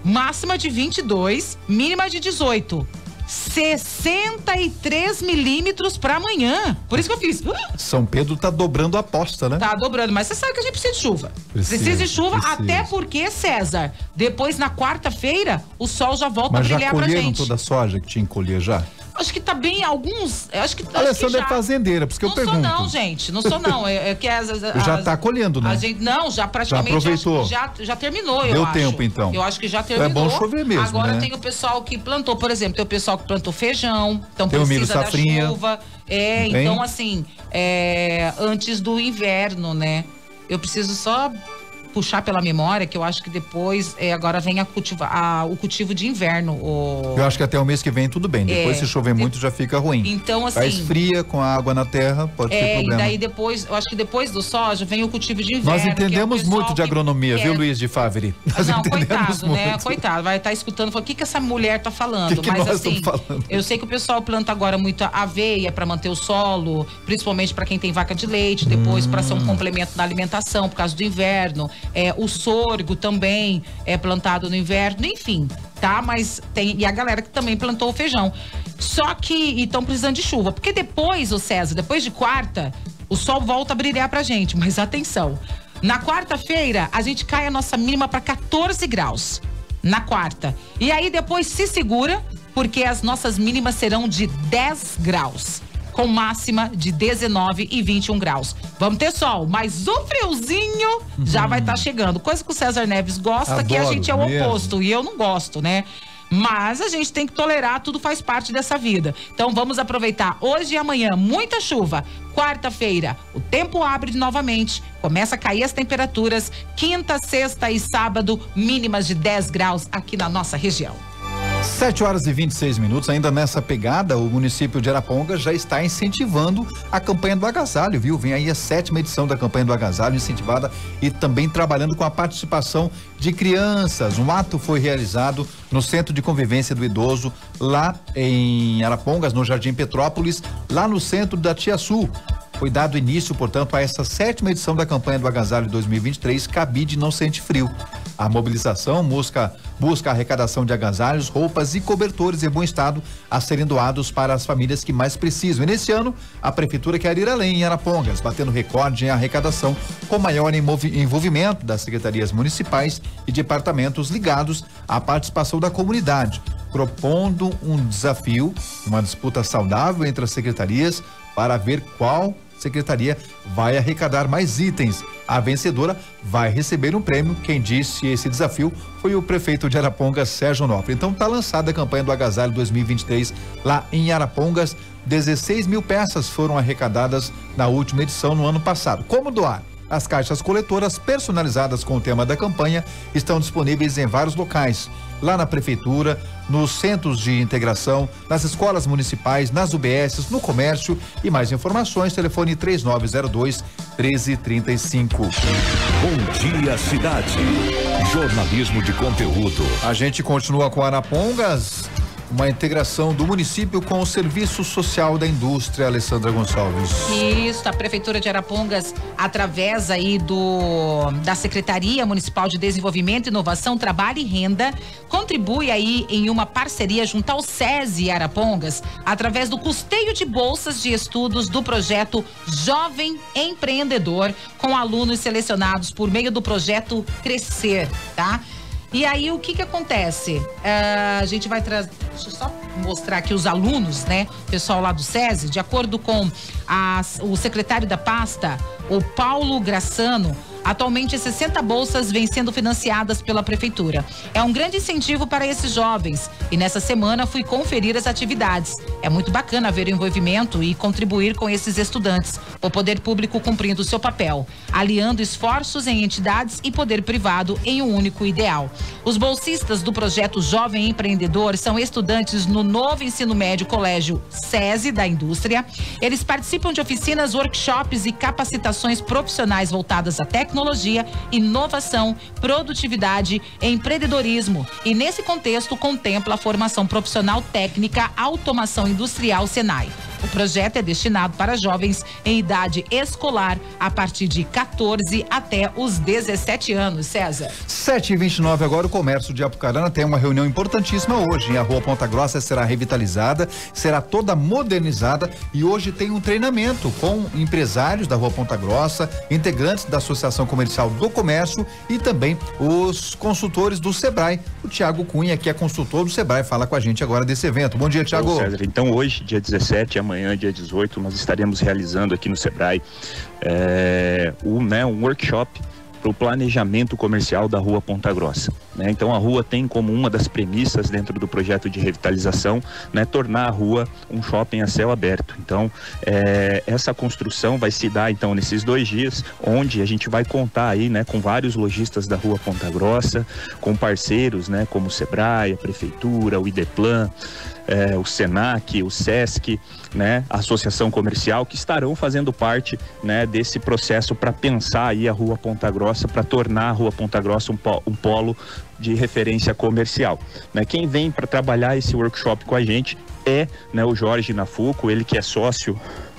[SPEAKER 8] Máxima de 22, mínima de 18. 63 milímetros para amanhã. Por isso que eu fiz.
[SPEAKER 7] São Pedro tá dobrando a aposta, né?
[SPEAKER 8] Tá dobrando, mas você sabe que a gente precisa de chuva.
[SPEAKER 7] Precisa,
[SPEAKER 8] Precisa, de chuva,
[SPEAKER 7] precisa.
[SPEAKER 8] até porque, César, depois na quarta-feira, o sol já volta
[SPEAKER 7] Mas
[SPEAKER 8] a
[SPEAKER 7] já
[SPEAKER 8] brilhar pra
[SPEAKER 7] colheram
[SPEAKER 8] gente.
[SPEAKER 7] toda a soja que tinha que colher já?
[SPEAKER 8] Acho que tá bem alguns. Acho que. que
[SPEAKER 7] Alessandra é fazendeira, por isso que eu
[SPEAKER 8] não
[SPEAKER 7] pergunto.
[SPEAKER 8] sou não, gente. Não sou não. É, é que as, as,
[SPEAKER 7] Já tá colhendo, né?
[SPEAKER 8] A gente, não, já praticamente.
[SPEAKER 7] Já aproveitou.
[SPEAKER 8] Já, já terminou, eu
[SPEAKER 7] Deu
[SPEAKER 8] acho.
[SPEAKER 7] tempo, então.
[SPEAKER 8] Eu acho que já
[SPEAKER 7] É
[SPEAKER 8] terminou.
[SPEAKER 7] bom chover mesmo,
[SPEAKER 8] Agora
[SPEAKER 7] né?
[SPEAKER 8] tem o pessoal que plantou, por exemplo, tem o pessoal que plantou feijão, então
[SPEAKER 7] Tem
[SPEAKER 8] precisa da
[SPEAKER 7] safrinha.
[SPEAKER 8] chuva. É,
[SPEAKER 7] Não tem?
[SPEAKER 8] então assim, é, antes do inverno, né? Eu preciso só puxar pela memória que eu acho que depois é, agora vem a cultiva, a- o cultivo de inverno. O...
[SPEAKER 7] Eu acho que até o mês que vem tudo bem. Depois,
[SPEAKER 8] É.
[SPEAKER 7] se chover muito, já fica ruim.
[SPEAKER 8] Então, assim-
[SPEAKER 7] Tá esfria com a água na terra, pode ter
[SPEAKER 8] É, e
[SPEAKER 7] problema.
[SPEAKER 8] daí depois, eu acho que depois do soja vem o cultivo de inverno.
[SPEAKER 7] Nós
[SPEAKER 8] é
[SPEAKER 7] entendemos muito de agronomia, viu, Luiz de Favre? Nós
[SPEAKER 8] Não,
[SPEAKER 7] entendemos
[SPEAKER 8] coitado,
[SPEAKER 7] muito.
[SPEAKER 8] né? Coitado, vai estar escutando, falando, o que que essa mulher tá falando?
[SPEAKER 7] Que que
[SPEAKER 8] Mas
[SPEAKER 7] nós
[SPEAKER 8] assim,
[SPEAKER 7] falando?
[SPEAKER 8] eu sei que o pessoal planta agora muito aveia para manter o solo, principalmente para quem tem vaca de leite, depois para ser um complemento na alimentação por causa do inverno. É, o sorgo também é plantado no inverno, enfim, tá? Mas tem e a galera que também plantou o feijão. Só que estão precisando de chuva, porque depois, o César, depois de quarta, o sol volta a brilhar pra gente, mas atenção. Na quarta-feira, a gente cai a nossa mínima para 14 graus. Na quarta. E aí depois se segura, porque as nossas mínimas serão de 10 graus. Com máxima de 19 e 21 graus. Vamos ter sol, mas o friozinho já vai estar chegando. Coisa que o César Neves gosta, que a
[SPEAKER 7] Adoro
[SPEAKER 8] gente é o
[SPEAKER 7] mesmo.
[SPEAKER 8] oposto. E eu não gosto, né? Mas a gente tem que tolerar, tudo faz parte dessa vida. Então vamos aproveitar hoje e amanhã, muita chuva. Quarta-feira, o tempo abre novamente, começa a cair as temperaturas. Quinta, sexta e sábado, mínimas de 10 graus aqui na nossa região.
[SPEAKER 7] 7 horas e 26 minutos, ainda nessa pegada, o município de Araponga já está incentivando a campanha do agasalho, viu? Vem aí a sétima edição da campanha do agasalho, incentivada e também trabalhando com a participação de crianças. Um ato foi realizado no Centro de Convivência do Idoso, lá em Arapongas, no Jardim Petrópolis, lá no centro da Tia Sul. Foi dado início, portanto, a essa sétima edição da campanha do Agasalho 2023, Cabide Não Sente Frio. A mobilização busca, busca a arrecadação de agasalhos, roupas e cobertores em bom estado a serem doados para as famílias que mais precisam. E nesse ano, a Prefeitura quer ir além em Arapongas, batendo recorde em arrecadação, com maior envolvi- envolvimento das secretarias municipais e departamentos ligados à participação da comunidade, propondo um desafio, uma disputa saudável entre as secretarias para ver qual secretaria vai arrecadar mais itens. A vencedora vai receber um prêmio. Quem disse esse desafio foi o prefeito de Arapongas, Sérgio Onofre. Então tá lançada a campanha do Agasalho 2023 lá em Arapongas. 16 mil peças foram arrecadadas na última edição no ano passado. Como doar? As caixas coletoras personalizadas com o tema da campanha estão disponíveis em vários locais. Lá na prefeitura, nos centros de integração, nas escolas municipais, nas UBSs, no comércio e mais informações, telefone 3902 1335.
[SPEAKER 9] Bom dia, cidade. Jornalismo de conteúdo.
[SPEAKER 7] A gente continua com Arapongas uma integração do município com o Serviço Social da Indústria, Alessandra Gonçalves.
[SPEAKER 8] Isso, a Prefeitura de Arapongas, através aí do da Secretaria Municipal de Desenvolvimento, Inovação, Trabalho e Renda, contribui aí em uma parceria junto ao SESI Arapongas, através do custeio de bolsas de estudos do projeto Jovem Empreendedor, com alunos selecionados por meio do projeto Crescer, tá? E aí o que que acontece? Uh, a gente vai trazer. Deixa eu só mostrar aqui os alunos, né? Pessoal lá do SESI, de acordo com o secretário da pasta, o Paulo Graçano, Atualmente, 60 bolsas vêm sendo financiadas pela Prefeitura. É um grande incentivo para esses jovens. E nessa semana fui conferir as atividades. É muito bacana ver o envolvimento e contribuir com esses estudantes. O poder público cumprindo seu papel, aliando esforços em entidades e poder privado em um único ideal. Os bolsistas do projeto Jovem Empreendedor são estudantes no novo ensino médio colégio SESI da indústria. Eles participam de oficinas, workshops e capacitações profissionais voltadas à tecnologia tecnologia, inovação, produtividade, empreendedorismo. E nesse contexto contempla a formação profissional técnica, automação industrial Senai. O projeto é destinado para jovens em idade escolar a partir de 14 até os 17 anos. César.
[SPEAKER 7] 7 e 29 agora o comércio de Apucarana tem uma reunião importantíssima hoje. A rua Ponta Grossa será revitalizada, será toda modernizada e hoje tem um treinamento com empresários da rua Ponta Grossa, integrantes da Associação Comercial do Comércio e também os consultores do Sebrae. O Tiago Cunha, que é consultor do Sebrae, fala com a gente agora desse evento. Bom dia, Tiago.
[SPEAKER 17] Então hoje, dia 17, amanhã, dia 18, nós estaremos realizando aqui no Sebrae é, um, né, um workshop para o planejamento comercial da Rua Ponta Grossa. Né? Então a rua tem como uma das premissas dentro do projeto de revitalização né, tornar a rua um shopping a céu aberto. Então é, essa construção vai se dar então nesses dois dias, onde a gente vai contar aí né, com vários lojistas da Rua Ponta Grossa, com parceiros né, como o Sebrae, a Prefeitura, o Ideplan é, o Senac, o Sesc, né, a Associação Comercial, que estarão fazendo parte né, desse processo para pensar aí a Rua Ponta Grossa, para tornar a Rua Ponta Grossa um, um polo de referência comercial. Né? Quem vem para trabalhar esse workshop com a gente é né, o Jorge Nafuco, ele que é sócio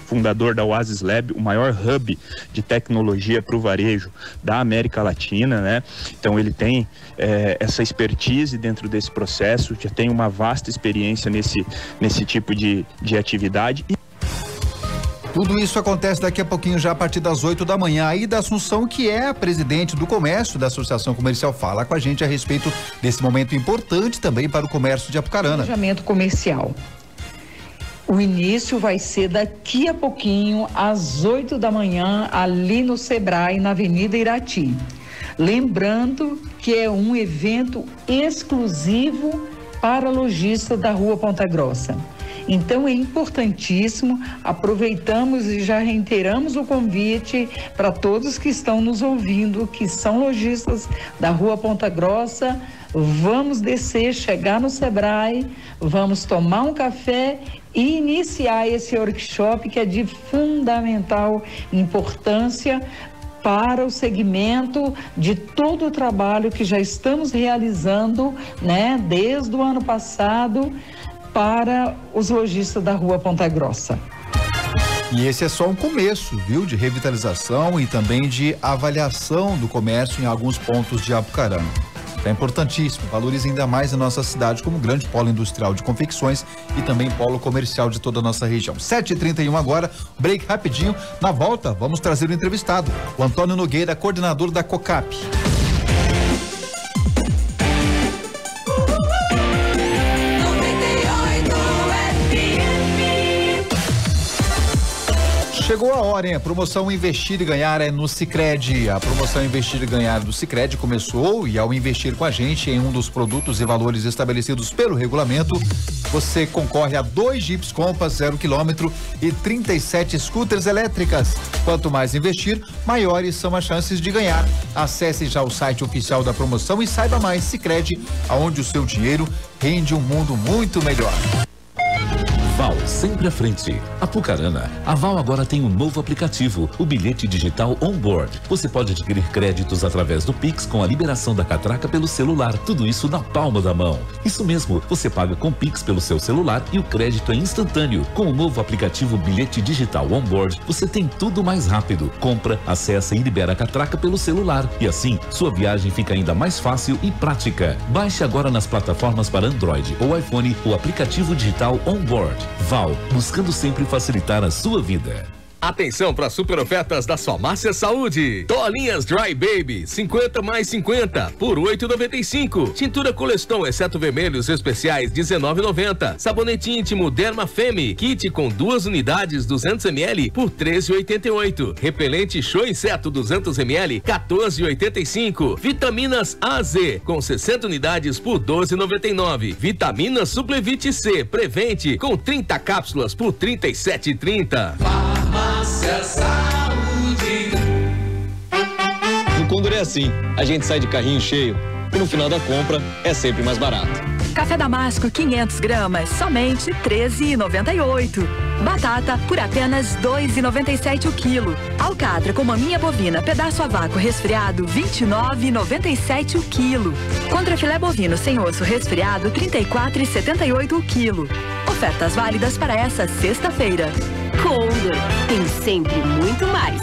[SPEAKER 17] fundador da Oasis Lab, o maior hub de tecnologia para o varejo da América Latina, né? Então ele tem é, essa expertise dentro desse processo, já tem uma vasta experiência nesse, nesse tipo de, de atividade. E...
[SPEAKER 7] Tudo isso acontece daqui a pouquinho, já a partir das 8 da manhã. Aí da Assunção, que é a presidente do comércio da Associação Comercial, fala com a gente a respeito desse momento importante também para o comércio de Apucarana.
[SPEAKER 18] Planejamento comercial. O início vai ser daqui a pouquinho, às 8 da manhã, ali no Sebrae, na Avenida Irati. Lembrando que é um evento exclusivo para lojistas da Rua Ponta Grossa. Então é importantíssimo, aproveitamos e já reiteramos o convite para todos que estão nos ouvindo, que são lojistas da Rua Ponta Grossa, vamos descer, chegar no Sebrae, vamos tomar um café e iniciar esse workshop que é de fundamental importância para o segmento de todo o trabalho que já estamos realizando, né, desde o ano passado para os lojistas da Rua Ponta Grossa.
[SPEAKER 7] E esse é só um começo, viu, de revitalização e também de avaliação do comércio em alguns pontos de Apucarana. É importantíssimo, valoriza ainda mais a nossa cidade como grande polo industrial de confecções e também polo comercial de toda a nossa região. 7h31 agora, break rapidinho. Na volta, vamos trazer o entrevistado, o Antônio Nogueira, coordenador da COCAP. Chegou a hora, hein? A promoção Investir e Ganhar é no Cicred. A promoção Investir e Ganhar do Cicred começou e ao investir com a gente em um dos produtos e valores estabelecidos pelo regulamento, você concorre a dois Jeeps Compass zero quilômetro e 37 scooters elétricas. Quanto mais investir, maiores são as chances de ganhar. Acesse já o site oficial da promoção e saiba mais Cicred, aonde o seu dinheiro rende um mundo muito melhor.
[SPEAKER 2] Sempre à frente. Apucarana, a Val agora tem um novo aplicativo, o bilhete digital Onboard. Você pode adquirir créditos através do Pix com a liberação da catraca pelo celular. Tudo isso na palma da mão. Isso mesmo, você paga com Pix pelo seu celular e o crédito é instantâneo. Com o novo aplicativo Bilhete Digital Onboard, você tem tudo mais rápido. Compra, acessa e libera a catraca pelo celular. E assim, sua viagem fica ainda mais fácil e prática. Baixe agora nas plataformas para Android ou iPhone o aplicativo digital Onboard. Val, buscando sempre facilitar a sua vida.
[SPEAKER 3] Atenção para super ofertas da Farmácia Saúde. Toalhinhas Dry Baby, 50 mais 50 por 8,95. Tintura Coleston, exceto vermelhos especiais, 19,90. Sabonete íntimo Derma Femme, kit com duas unidades, 200 ml por 13,88. Repelente Show Inseto 200 ml, 14,85. Vitaminas AZ com 60 unidades por 12,99. Vitamina Suplevite C Prevente com 30 cápsulas por 37,30.
[SPEAKER 4] Saúde. No Condor é assim, a gente sai de carrinho cheio e no final da compra é sempre mais barato.
[SPEAKER 5] Café Damasco 500 gramas, somente 13,98. Batata por apenas 2,97 o quilo. Alcatra com maminha bovina, pedaço a vácuo resfriado, 29,97 o quilo. Contra filé bovino sem osso resfriado, 34,78 o quilo. Ofertas válidas para essa sexta-feira.
[SPEAKER 6] Condor tem sempre muito mais.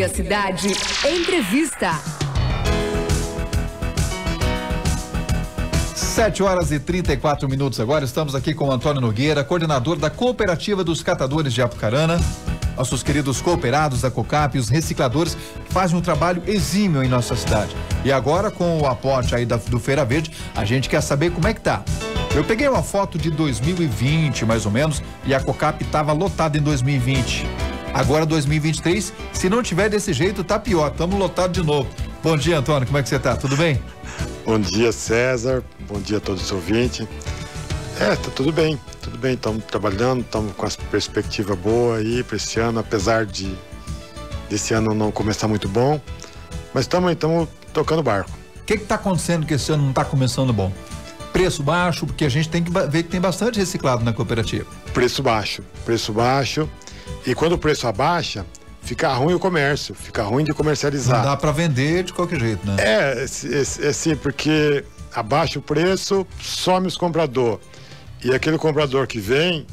[SPEAKER 10] Bom dia, cidade. Entrevista.
[SPEAKER 7] 7 horas e 34 minutos agora. Estamos aqui com o Antônio Nogueira, coordenador da Cooperativa dos Catadores de Apucarana. Nossos queridos cooperados da COCAP, os recicladores, fazem um trabalho exímio em nossa cidade. E agora, com o aporte aí da- do Feira Verde, a gente quer saber como é que tá. Eu peguei uma foto de 2020, mais ou menos, e a COCAP estava lotada em 2020. Agora 2023, se não tiver desse jeito, tá pior. Estamos lotados de novo. Bom dia, Antônio. Como é que você tá? Tudo bem?
[SPEAKER 19] Bom dia, César. Bom dia a todos os ouvintes. É, tá tudo bem, tudo bem. Estamos trabalhando, estamos com as perspectiva boa aí para esse ano, apesar de desse ano não começar muito bom. Mas estamos estamos tocando barco.
[SPEAKER 7] O que está acontecendo que esse ano não está começando bom? Preço baixo, porque a gente tem que ver que tem bastante reciclado na cooperativa.
[SPEAKER 19] Preço baixo, preço baixo. E quando o preço abaixa, fica ruim o comércio, fica ruim de comercializar.
[SPEAKER 7] Não dá para vender de qualquer jeito, né?
[SPEAKER 19] É, é, é, sim, porque abaixa o preço, some os compradores. E aquele comprador que vem,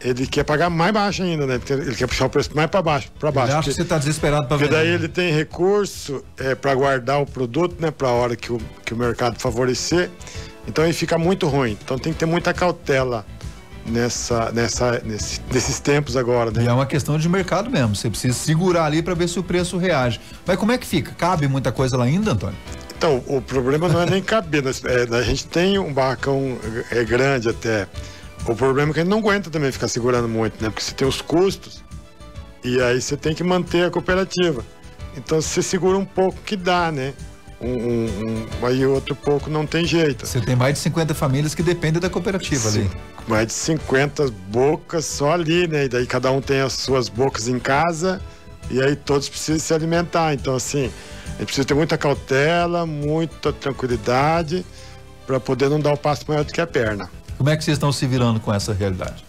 [SPEAKER 19] ele quer pagar mais baixo ainda, né? Porque ele quer puxar o preço mais para baixo, para baixo.
[SPEAKER 7] Ele acha que você está desesperado para
[SPEAKER 19] Porque
[SPEAKER 7] vender.
[SPEAKER 19] daí ele tem recurso é, para guardar o produto, né? Para a hora que o, que o mercado favorecer. Então ele fica muito ruim. Então tem que ter muita cautela nessa, nessa, nesse- nesses tempos agora, né?
[SPEAKER 7] E é uma questão de mercado mesmo. Você precisa segurar ali para ver se o preço reage. Mas como é que fica? Cabe muita coisa lá ainda, Antônio?
[SPEAKER 19] Então, o problema não é nem caber. é, a gente tem um barracão é, grande até. O problema é que a gente não aguenta também ficar segurando muito, né? Porque você tem os custos e aí você tem que manter a cooperativa. Então você segura um pouco que dá, né? Um, um- um- aí outro pouco não tem jeito.
[SPEAKER 7] Você tem mais de 50 famílias que dependem da cooperativa ali.
[SPEAKER 19] Mais de 50 bocas só ali, né? E daí cada um tem as suas bocas em casa e aí todos precisam se alimentar. Então, assim, a gente precisa ter muita cautela, muita tranquilidade para poder não dar o passo maior do que a perna.
[SPEAKER 7] Como é que vocês estão se virando com essa realidade?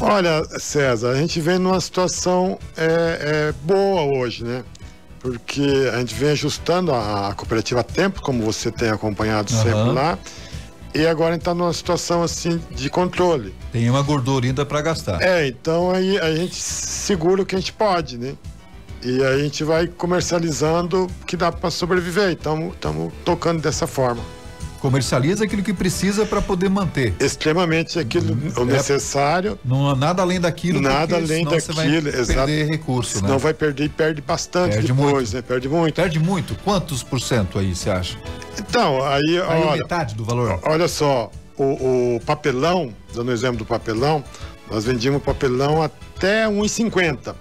[SPEAKER 19] Olha, César, a gente vem numa situação é, é, boa hoje, né? Porque a gente vem ajustando a, a cooperativa a tempo, como você tem acompanhado sempre
[SPEAKER 7] Aham.
[SPEAKER 19] lá. E agora a gente está numa situação assim de controle.
[SPEAKER 7] Tem uma gordura ainda para gastar.
[SPEAKER 19] É, então aí a gente segura o que a gente pode, né? E aí a gente vai comercializando o que dá para sobreviver. Então estamos tocando dessa forma.
[SPEAKER 7] Comercializa aquilo que precisa para poder manter.
[SPEAKER 19] Extremamente aquilo o necessário.
[SPEAKER 7] Não nada além daquilo.
[SPEAKER 19] Nada além
[SPEAKER 7] senão você vai
[SPEAKER 19] daquilo, exato.
[SPEAKER 7] Perder recurso,
[SPEAKER 19] Senão
[SPEAKER 7] né?
[SPEAKER 19] vai perder e perde bastante
[SPEAKER 7] Perde
[SPEAKER 19] depois,
[SPEAKER 7] muito.
[SPEAKER 19] né? Perde muito.
[SPEAKER 7] Perde muito. Quantos por cento aí você acha?
[SPEAKER 19] Então, aí,
[SPEAKER 7] Aí
[SPEAKER 19] olha,
[SPEAKER 7] metade do valor.
[SPEAKER 19] olha só, o, o papelão, dando o exemplo do papelão, nós vendíamos papelão até 1,50.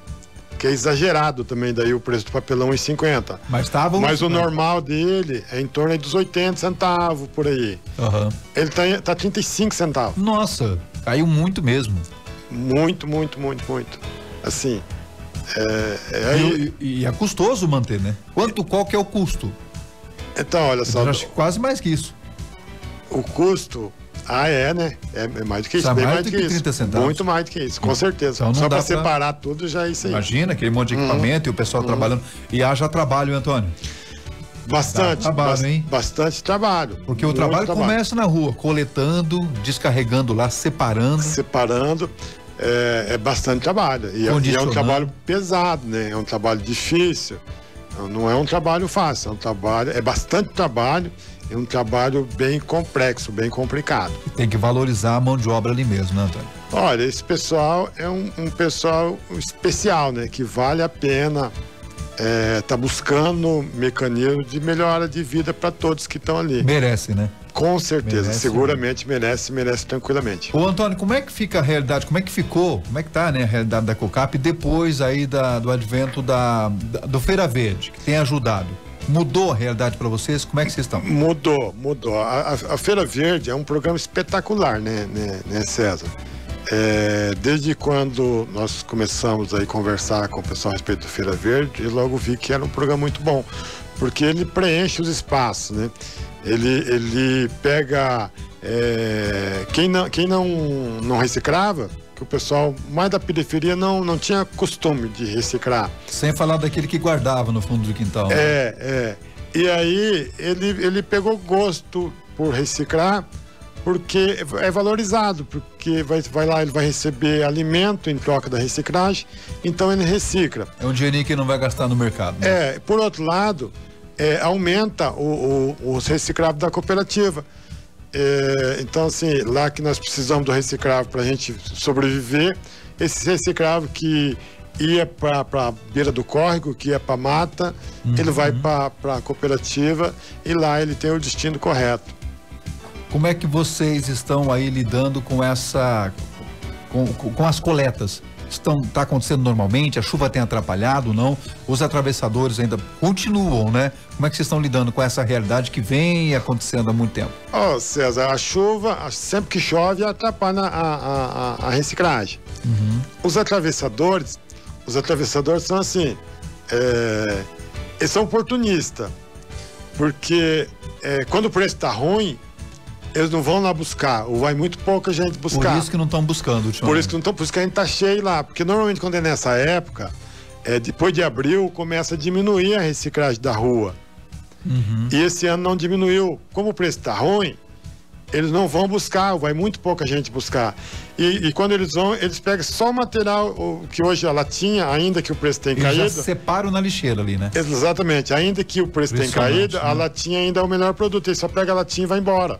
[SPEAKER 19] Que é exagerado também daí o preço do papelão 1,50.
[SPEAKER 7] Mas tava
[SPEAKER 19] Mas o
[SPEAKER 7] 1,50.
[SPEAKER 19] normal dele é em torno dos 80 centavos por aí.
[SPEAKER 7] Aham.
[SPEAKER 19] Ele tá, em- tá 35 centavos.
[SPEAKER 7] Nossa, Caiu muito mesmo.
[SPEAKER 19] Muito, muito, muito, muito. Assim, é, é
[SPEAKER 7] e, e, é custoso manter, né? Quanto, qual que é o custo?
[SPEAKER 19] Então, olha só.
[SPEAKER 7] Eu acho que quase mais que isso.
[SPEAKER 19] O custo, ah, é, né? É, é mais do que isso,
[SPEAKER 7] Tá
[SPEAKER 19] bem
[SPEAKER 7] mais
[SPEAKER 19] mais
[SPEAKER 7] do que
[SPEAKER 19] que,
[SPEAKER 7] 30
[SPEAKER 19] isso.
[SPEAKER 7] centavos.
[SPEAKER 19] Muito mais do que isso, com
[SPEAKER 7] Então,
[SPEAKER 19] certeza.
[SPEAKER 7] não
[SPEAKER 19] Só para separar tudo já é isso aí.
[SPEAKER 7] Imagina aquele monte de equipamento e o pessoal trabalhando. E haja trabalho, Antônio.
[SPEAKER 19] Bastante,
[SPEAKER 7] trabalho, hein?
[SPEAKER 19] bastante trabalho.
[SPEAKER 7] Porque o trabalho,
[SPEAKER 19] trabalho.
[SPEAKER 7] começa na rua, coletando, descarregando lá, separando.
[SPEAKER 19] Separando. É, é bastante trabalho. E é, e é um trabalho pesado, né? É um trabalho difícil. Não é um trabalho fácil, é um trabalho, é bastante trabalho, é um trabalho bem complexo, bem complicado.
[SPEAKER 7] Tem que valorizar a mão de obra ali mesmo, né, Antônio?
[SPEAKER 19] Olha, esse pessoal é um, um pessoal especial, né? Que vale a pena é, tá buscando mecanismo de melhora de vida para todos que estão ali.
[SPEAKER 7] Merece, né?
[SPEAKER 19] Com certeza,
[SPEAKER 7] Merece,
[SPEAKER 19] seguramente merece, merece tranquilamente.
[SPEAKER 7] Ô Antônio, como é que fica a realidade, como é que ficou, como é que tá, né, a realidade da COCAP depois aí da, do advento da, da- do Feira Verde, que tem ajudado? Mudou a realidade para vocês? Como é que vocês estão?
[SPEAKER 19] Mudou, mudou. A, a- Feira Verde é um programa espetacular, né, né, né, César? É, desde quando nós começamos a conversar com o pessoal a respeito do Feira Verde, eu logo vi que era um programa muito bom, porque ele preenche os espaços, né? Ele, ele pega é, quem não, quem não, não reciclava, que o pessoal mais da periferia não, não tinha costume de reciclar.
[SPEAKER 7] Sem falar daquele que guardava no fundo do quintal. né?
[SPEAKER 19] É, é. E aí ele, ele pegou gosto por reciclar, porque é valorizado, porque vai, vai lá, ele vai receber alimento em troca da reciclagem, então ele recicla.
[SPEAKER 7] É um dinheirinho que não vai gastar no mercado. né?
[SPEAKER 19] É, por outro lado, é, aumenta o, o, os recicláveis da cooperativa. É, então, assim, lá que nós precisamos do reciclável para a gente sobreviver, esse reciclável que ia para a beira do córrego, que ia para mata, ele vai para a cooperativa e lá ele tem o destino correto.
[SPEAKER 7] Como é que vocês estão aí lidando com essa. com- com as coletas? Estão, tá acontecendo normalmente? A chuva tem atrapalhado, não? Os atravessadores ainda continuam, né? Como é que vocês estão lidando com essa realidade que vem acontecendo há muito tempo?
[SPEAKER 19] Ó, César, a chuva, sempre que chove, atrapalha a, a, a- a reciclagem. Os atravessadores, os atravessadores são assim, é, eles são oportunistas, porque é, quando o preço está ruim, eles não vão lá buscar, ou vai muito pouca gente buscar.
[SPEAKER 7] Por isso que não estão buscando,
[SPEAKER 19] Por
[SPEAKER 7] ultimamente.
[SPEAKER 19] isso que não estão, por isso que a gente tá cheio lá, porque normalmente quando é nessa época, é, depois de abril, começa a diminuir a reciclagem da rua.
[SPEAKER 7] Uhum.
[SPEAKER 19] E esse ano não diminuiu. Como o preço está ruim, eles não vão buscar, vai muito pouca gente buscar. E, e quando eles vão, eles pegam só o material que hoje a latinha, ainda que o preço tenha
[SPEAKER 7] Eles já
[SPEAKER 19] caído.
[SPEAKER 7] separam na lixeira ali, né?
[SPEAKER 19] Exatamente, ainda que o preço tenha caído, a
[SPEAKER 7] né?
[SPEAKER 19] latinha ainda é o melhor produto, ele só pega a latinha e vai embora.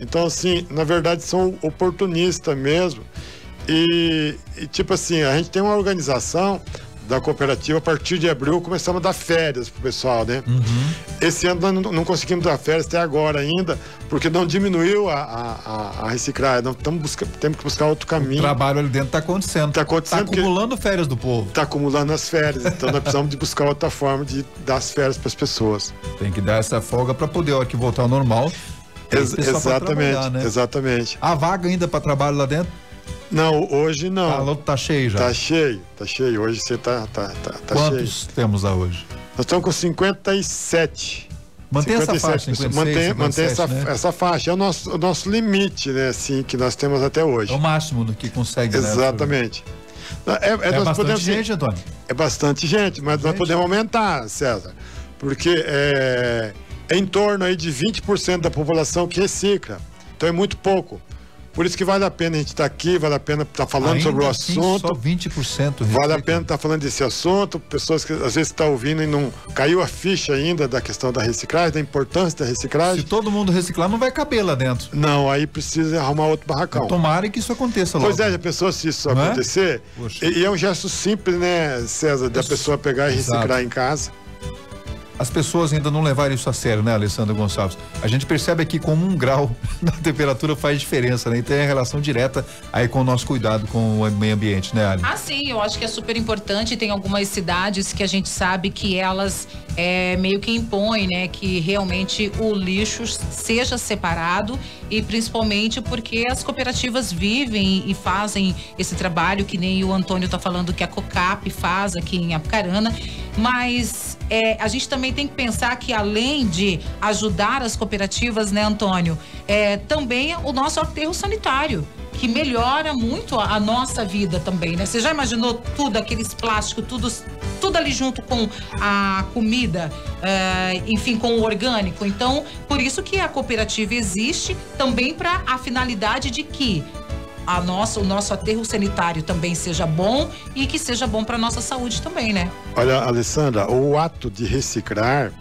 [SPEAKER 19] Então, assim, na verdade são oportunistas mesmo. E, e, tipo assim, a gente tem uma organização da cooperativa, a partir de abril começamos a dar férias pro pessoal, né?
[SPEAKER 7] Uhum.
[SPEAKER 19] Esse ano nós não, não conseguimos dar férias até agora ainda, porque não diminuiu a, a, a- reciclagem, não estamos buscando, temos que buscar outro
[SPEAKER 7] O
[SPEAKER 19] caminho.
[SPEAKER 7] trabalho ali dentro tá acontecendo.
[SPEAKER 19] Tá acontecendo
[SPEAKER 7] Tá
[SPEAKER 19] porque-
[SPEAKER 7] acumulando férias do povo.
[SPEAKER 19] Tá acumulando as férias, então nós precisamos de buscar outra forma de dar as férias para as pessoas.
[SPEAKER 7] Tem que dar essa folga para poder, a hora que voltar ao normal.
[SPEAKER 19] Ex- exatamente,
[SPEAKER 7] né?
[SPEAKER 19] exatamente.
[SPEAKER 7] A vaga ainda para trabalho lá dentro?
[SPEAKER 19] Não, hoje não.
[SPEAKER 7] Tá, tá cheio já.
[SPEAKER 19] Tá cheio, tá cheio. Hoje você tá, tá, tá, tá cheio.
[SPEAKER 7] Quantos temos lá hoje?
[SPEAKER 19] Nós estamos com 57.
[SPEAKER 7] Mantém essa faixa,
[SPEAKER 19] pessoas.
[SPEAKER 7] 56,
[SPEAKER 19] mantém, mantém
[SPEAKER 7] 57,
[SPEAKER 19] essa,
[SPEAKER 7] né?
[SPEAKER 19] essa faixa. É o nosso, o nosso limite, né, assim, que nós temos até hoje.
[SPEAKER 7] É o máximo do que consegue, né?
[SPEAKER 19] Exatamente. É, é,
[SPEAKER 7] É
[SPEAKER 19] nós
[SPEAKER 7] bastante
[SPEAKER 19] podemos-
[SPEAKER 7] gente, Antônio.
[SPEAKER 19] É bastante gente, mas nós podemos aumentar, César. Porque é, é em torno aí de 20% da população que recicla. Então é muito pouco. Por isso que vale a pena a gente estar aqui, vale a pena estar falando
[SPEAKER 7] Ainda
[SPEAKER 19] sobre o
[SPEAKER 7] assim,
[SPEAKER 19] assunto.
[SPEAKER 7] Só 20%
[SPEAKER 19] Vale a pena estar falando desse assunto, pessoas que às vezes estão ouvindo e não caiu a ficha ainda da questão da reciclagem, da importância da reciclagem.
[SPEAKER 7] Se todo mundo reciclar, não vai caber lá dentro.
[SPEAKER 19] Não, aí precisa arrumar outro barracão.
[SPEAKER 7] Tomara que isso aconteça logo.
[SPEAKER 19] Pois é, já pensou se isso
[SPEAKER 7] Não é?
[SPEAKER 19] acontecer?
[SPEAKER 7] Poxa.
[SPEAKER 19] E, e é um gesto simples, né, César, da pessoa pegar e
[SPEAKER 7] Exato.
[SPEAKER 19] reciclar em casa.
[SPEAKER 7] As pessoas ainda não levaram isso a sério, né, Alessandra Gonçalves? A gente percebe aqui como um grau na temperatura faz diferença, né? E tem a relação direta aí com o nosso cuidado com o meio ambiente, né, Ali?
[SPEAKER 8] Ah, sim, eu acho que é super importante. Tem algumas cidades que a gente sabe que elas é, meio que impõem, né, que realmente o lixo seja separado e principalmente porque as cooperativas vivem e fazem esse trabalho que nem o Antônio está falando que a COCAP faz aqui em Apucarana, mas é, a gente também tem que pensar que além de ajudar as cooperativas, né, Antônio, é, também o nosso aterro sanitário que melhora muito a, a, nossa vida também, né? Você já imaginou tudo, aqueles plásticos, tudo, tudo ali junto com a comida, uh, enfim, com o orgânico. Então, por isso que a cooperativa existe também para a finalidade de que a nossa, o nosso aterro sanitário também seja bom e que seja bom para nossa saúde também, né?
[SPEAKER 19] Olha, Alessandra, o ato de reciclar,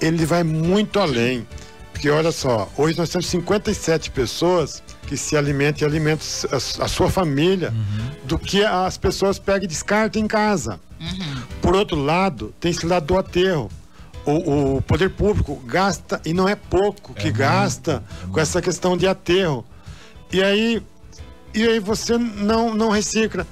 [SPEAKER 19] ele vai muito além. Porque olha só, hoje nós temos 57 pessoas que se alimentam e alimentam a, sua família uhum. do que as pessoas pegam e descartam em casa. Uhum. Por outro lado, tem esse lado do aterro. O, o, poder público gasta, e não é pouco que é gasta é com essa questão de aterro. E aí, e aí você não, não recicla.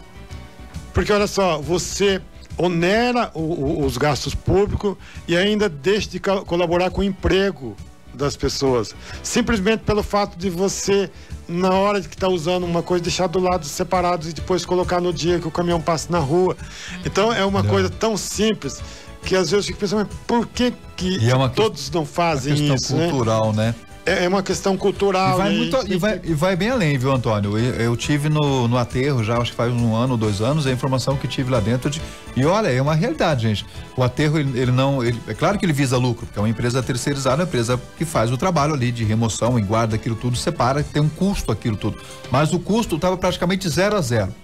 [SPEAKER 19] Porque olha só, você onera o, o, os gastos públicos e ainda deixa de colaborar com o emprego das pessoas. Simplesmente pelo fato de você, na hora de que está usando uma coisa, deixar do lado separados e depois colocar no dia que o caminhão passa na rua. Então é uma coisa tão simples que às vezes eu fico pensando, mas por que, que é todos não fazem
[SPEAKER 7] uma
[SPEAKER 19] isso?
[SPEAKER 7] Né? cultural, né? né?
[SPEAKER 19] É, é uma questão cultural.
[SPEAKER 7] E vai, muito, e vai, e vai bem além, viu, Antônio? Eu, eu tive no, no aterro já, acho que faz um ano, dois anos, a informação que tive lá dentro de. E olha, é uma realidade, gente. O aterro, ele, ele não. Ele, é claro que ele visa lucro, porque é uma empresa terceirizada, uma empresa que faz o trabalho ali de remoção, guarda aquilo tudo, separa, tem um custo aquilo tudo. Mas o custo estava praticamente zero a zero.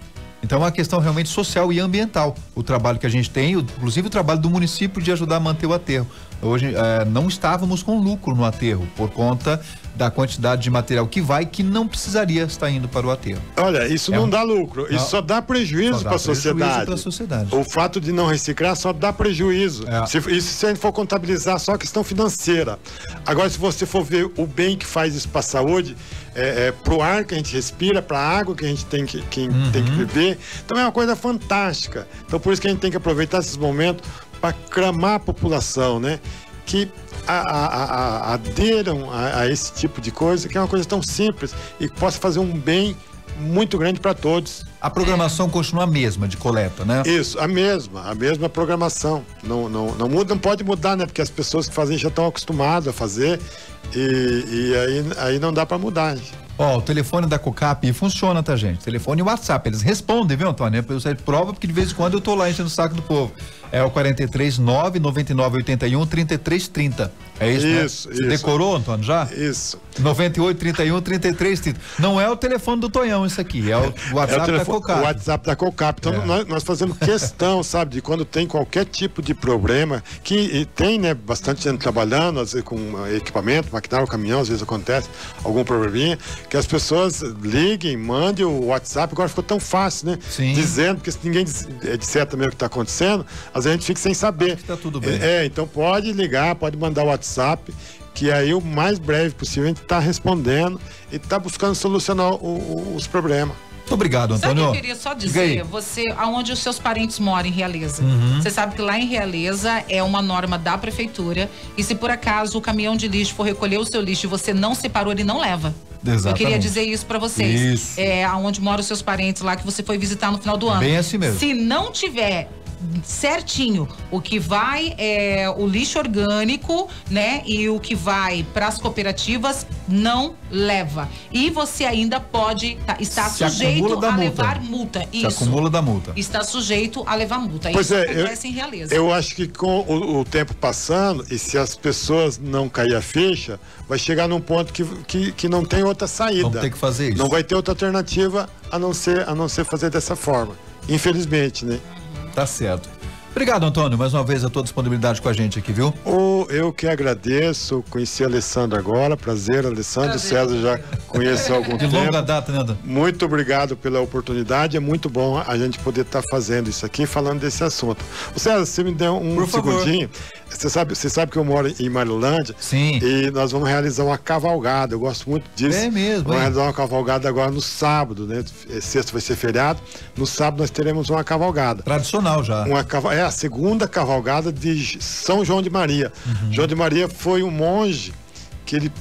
[SPEAKER 7] Então é uma questão realmente social e ambiental. O trabalho que a gente tem, inclusive o trabalho do município de ajudar a manter o aterro. Hoje é, não estávamos com lucro no aterro por conta da quantidade de material que vai que não precisaria estar indo para o aterro.
[SPEAKER 19] Olha, isso é não um... dá lucro, isso não. só dá prejuízo para a sociedade.
[SPEAKER 7] sociedade.
[SPEAKER 19] O fato de não reciclar só dá prejuízo. É. Se, isso se a gente for contabilizar só a questão financeira. Agora, se você for ver o bem que faz isso para a saúde, é, é, para o ar que a gente respira, para a água que a gente tem que, que uhum. tem que beber, então é uma coisa fantástica. Então, por isso que a gente tem que aproveitar esses momentos para clamar a população, né? Que a, a, a, aderam a, esse tipo de coisa, que é uma coisa tão simples e que possa fazer um bem muito grande para todos.
[SPEAKER 7] A programação continua a mesma de coleta, né?
[SPEAKER 19] Isso, a mesma, a mesma programação. Não, não, não muda, não pode mudar, né? Porque as pessoas que fazem já estão acostumadas a fazer e, e aí, aí não dá para mudar. Gente.
[SPEAKER 7] Ó, oh, o telefone da COCAP funciona, tá, gente? Telefone e WhatsApp. Eles respondem, viu, Antônio? Eu prova porque de vez em quando eu tô lá enchendo o saco do povo. É o 43 9 99 81 33 30. É isso, isso né? Você isso. decorou, Antônio, já?
[SPEAKER 19] Isso.
[SPEAKER 7] 98 31 33 30. Não é o telefone do Tonhão isso aqui, é o WhatsApp é o da COCAP.
[SPEAKER 19] O WhatsApp da COCAP. Então é. nós, nós, fazemos questão, sabe, de quando tem qualquer tipo de problema, que tem, né, bastante gente trabalhando, às vezes com equipamento, maquinário, caminhão, às vezes acontece algum probleminha, que as pessoas liguem, mandem o WhatsApp, agora ficou tão fácil, né?
[SPEAKER 7] Sim.
[SPEAKER 19] Dizendo, porque se ninguém disser também o que está acontecendo, às vezes a gente fica sem saber.
[SPEAKER 7] Está tudo bem.
[SPEAKER 19] É, então pode ligar, pode mandar o WhatsApp, que aí o mais breve possível a gente está respondendo e está buscando solucionar o, o, os problemas.
[SPEAKER 7] Muito obrigado, Antônio.
[SPEAKER 8] Sabe eu queria só dizer, você, aonde os seus parentes moram em Realeza. Uhum. Você sabe que lá em Realeza é uma norma da prefeitura e se por acaso o caminhão de lixo for recolher o seu lixo e você não separou, ele não leva.
[SPEAKER 7] Exatamente.
[SPEAKER 8] Eu queria dizer isso para vocês.
[SPEAKER 7] Isso.
[SPEAKER 8] É aonde moram os seus parentes lá que você foi visitar no final do ano.
[SPEAKER 7] Bem assim mesmo.
[SPEAKER 8] Se não tiver certinho o que vai é o lixo orgânico, né? E o que vai para as cooperativas não leva. E você ainda pode tá, estar Se sujeito a multa. levar multa.
[SPEAKER 7] Isso. Se acumula da multa.
[SPEAKER 8] Está sujeito a levar multa.
[SPEAKER 19] Pois
[SPEAKER 8] Isso
[SPEAKER 19] é, acontece
[SPEAKER 8] eu, em realeza.
[SPEAKER 19] Eu acho que com o, o, tempo passando e se as pessoas não cair a ficha, vai chegar num ponto que, que, que não tem outra saída. Vamos
[SPEAKER 7] ter que fazer isso.
[SPEAKER 19] Não vai ter outra alternativa a não ser a não ser fazer dessa forma. Infelizmente, né?
[SPEAKER 7] Tá certo. Obrigado, Antônio, mais uma vez a tua disponibilidade com a gente aqui, viu?
[SPEAKER 19] Oh, eu que agradeço, conheci a Alessandro agora, prazer, Alessandro, prazer. César já conheço há algum
[SPEAKER 7] De
[SPEAKER 19] tempo.
[SPEAKER 7] De longa data, né, Antônio?
[SPEAKER 19] Muito obrigado pela oportunidade, é muito bom a gente poder estar tá fazendo isso aqui, falando desse assunto. O César, você me deu um Por segundinho. Favor. Você sabe, você sabe que eu moro em Marilândia.
[SPEAKER 7] Sim.
[SPEAKER 19] E nós vamos realizar uma cavalgada. Eu gosto muito disso.
[SPEAKER 7] É mesmo,
[SPEAKER 19] Vamos
[SPEAKER 7] hein?
[SPEAKER 19] realizar uma cavalgada agora no sábado, né? Sexta vai ser feriado. No sábado nós teremos uma cavalgada.
[SPEAKER 7] Tradicional já.
[SPEAKER 19] Uma É a segunda cavalgada de São João de Maria. João de Maria foi um monge que ele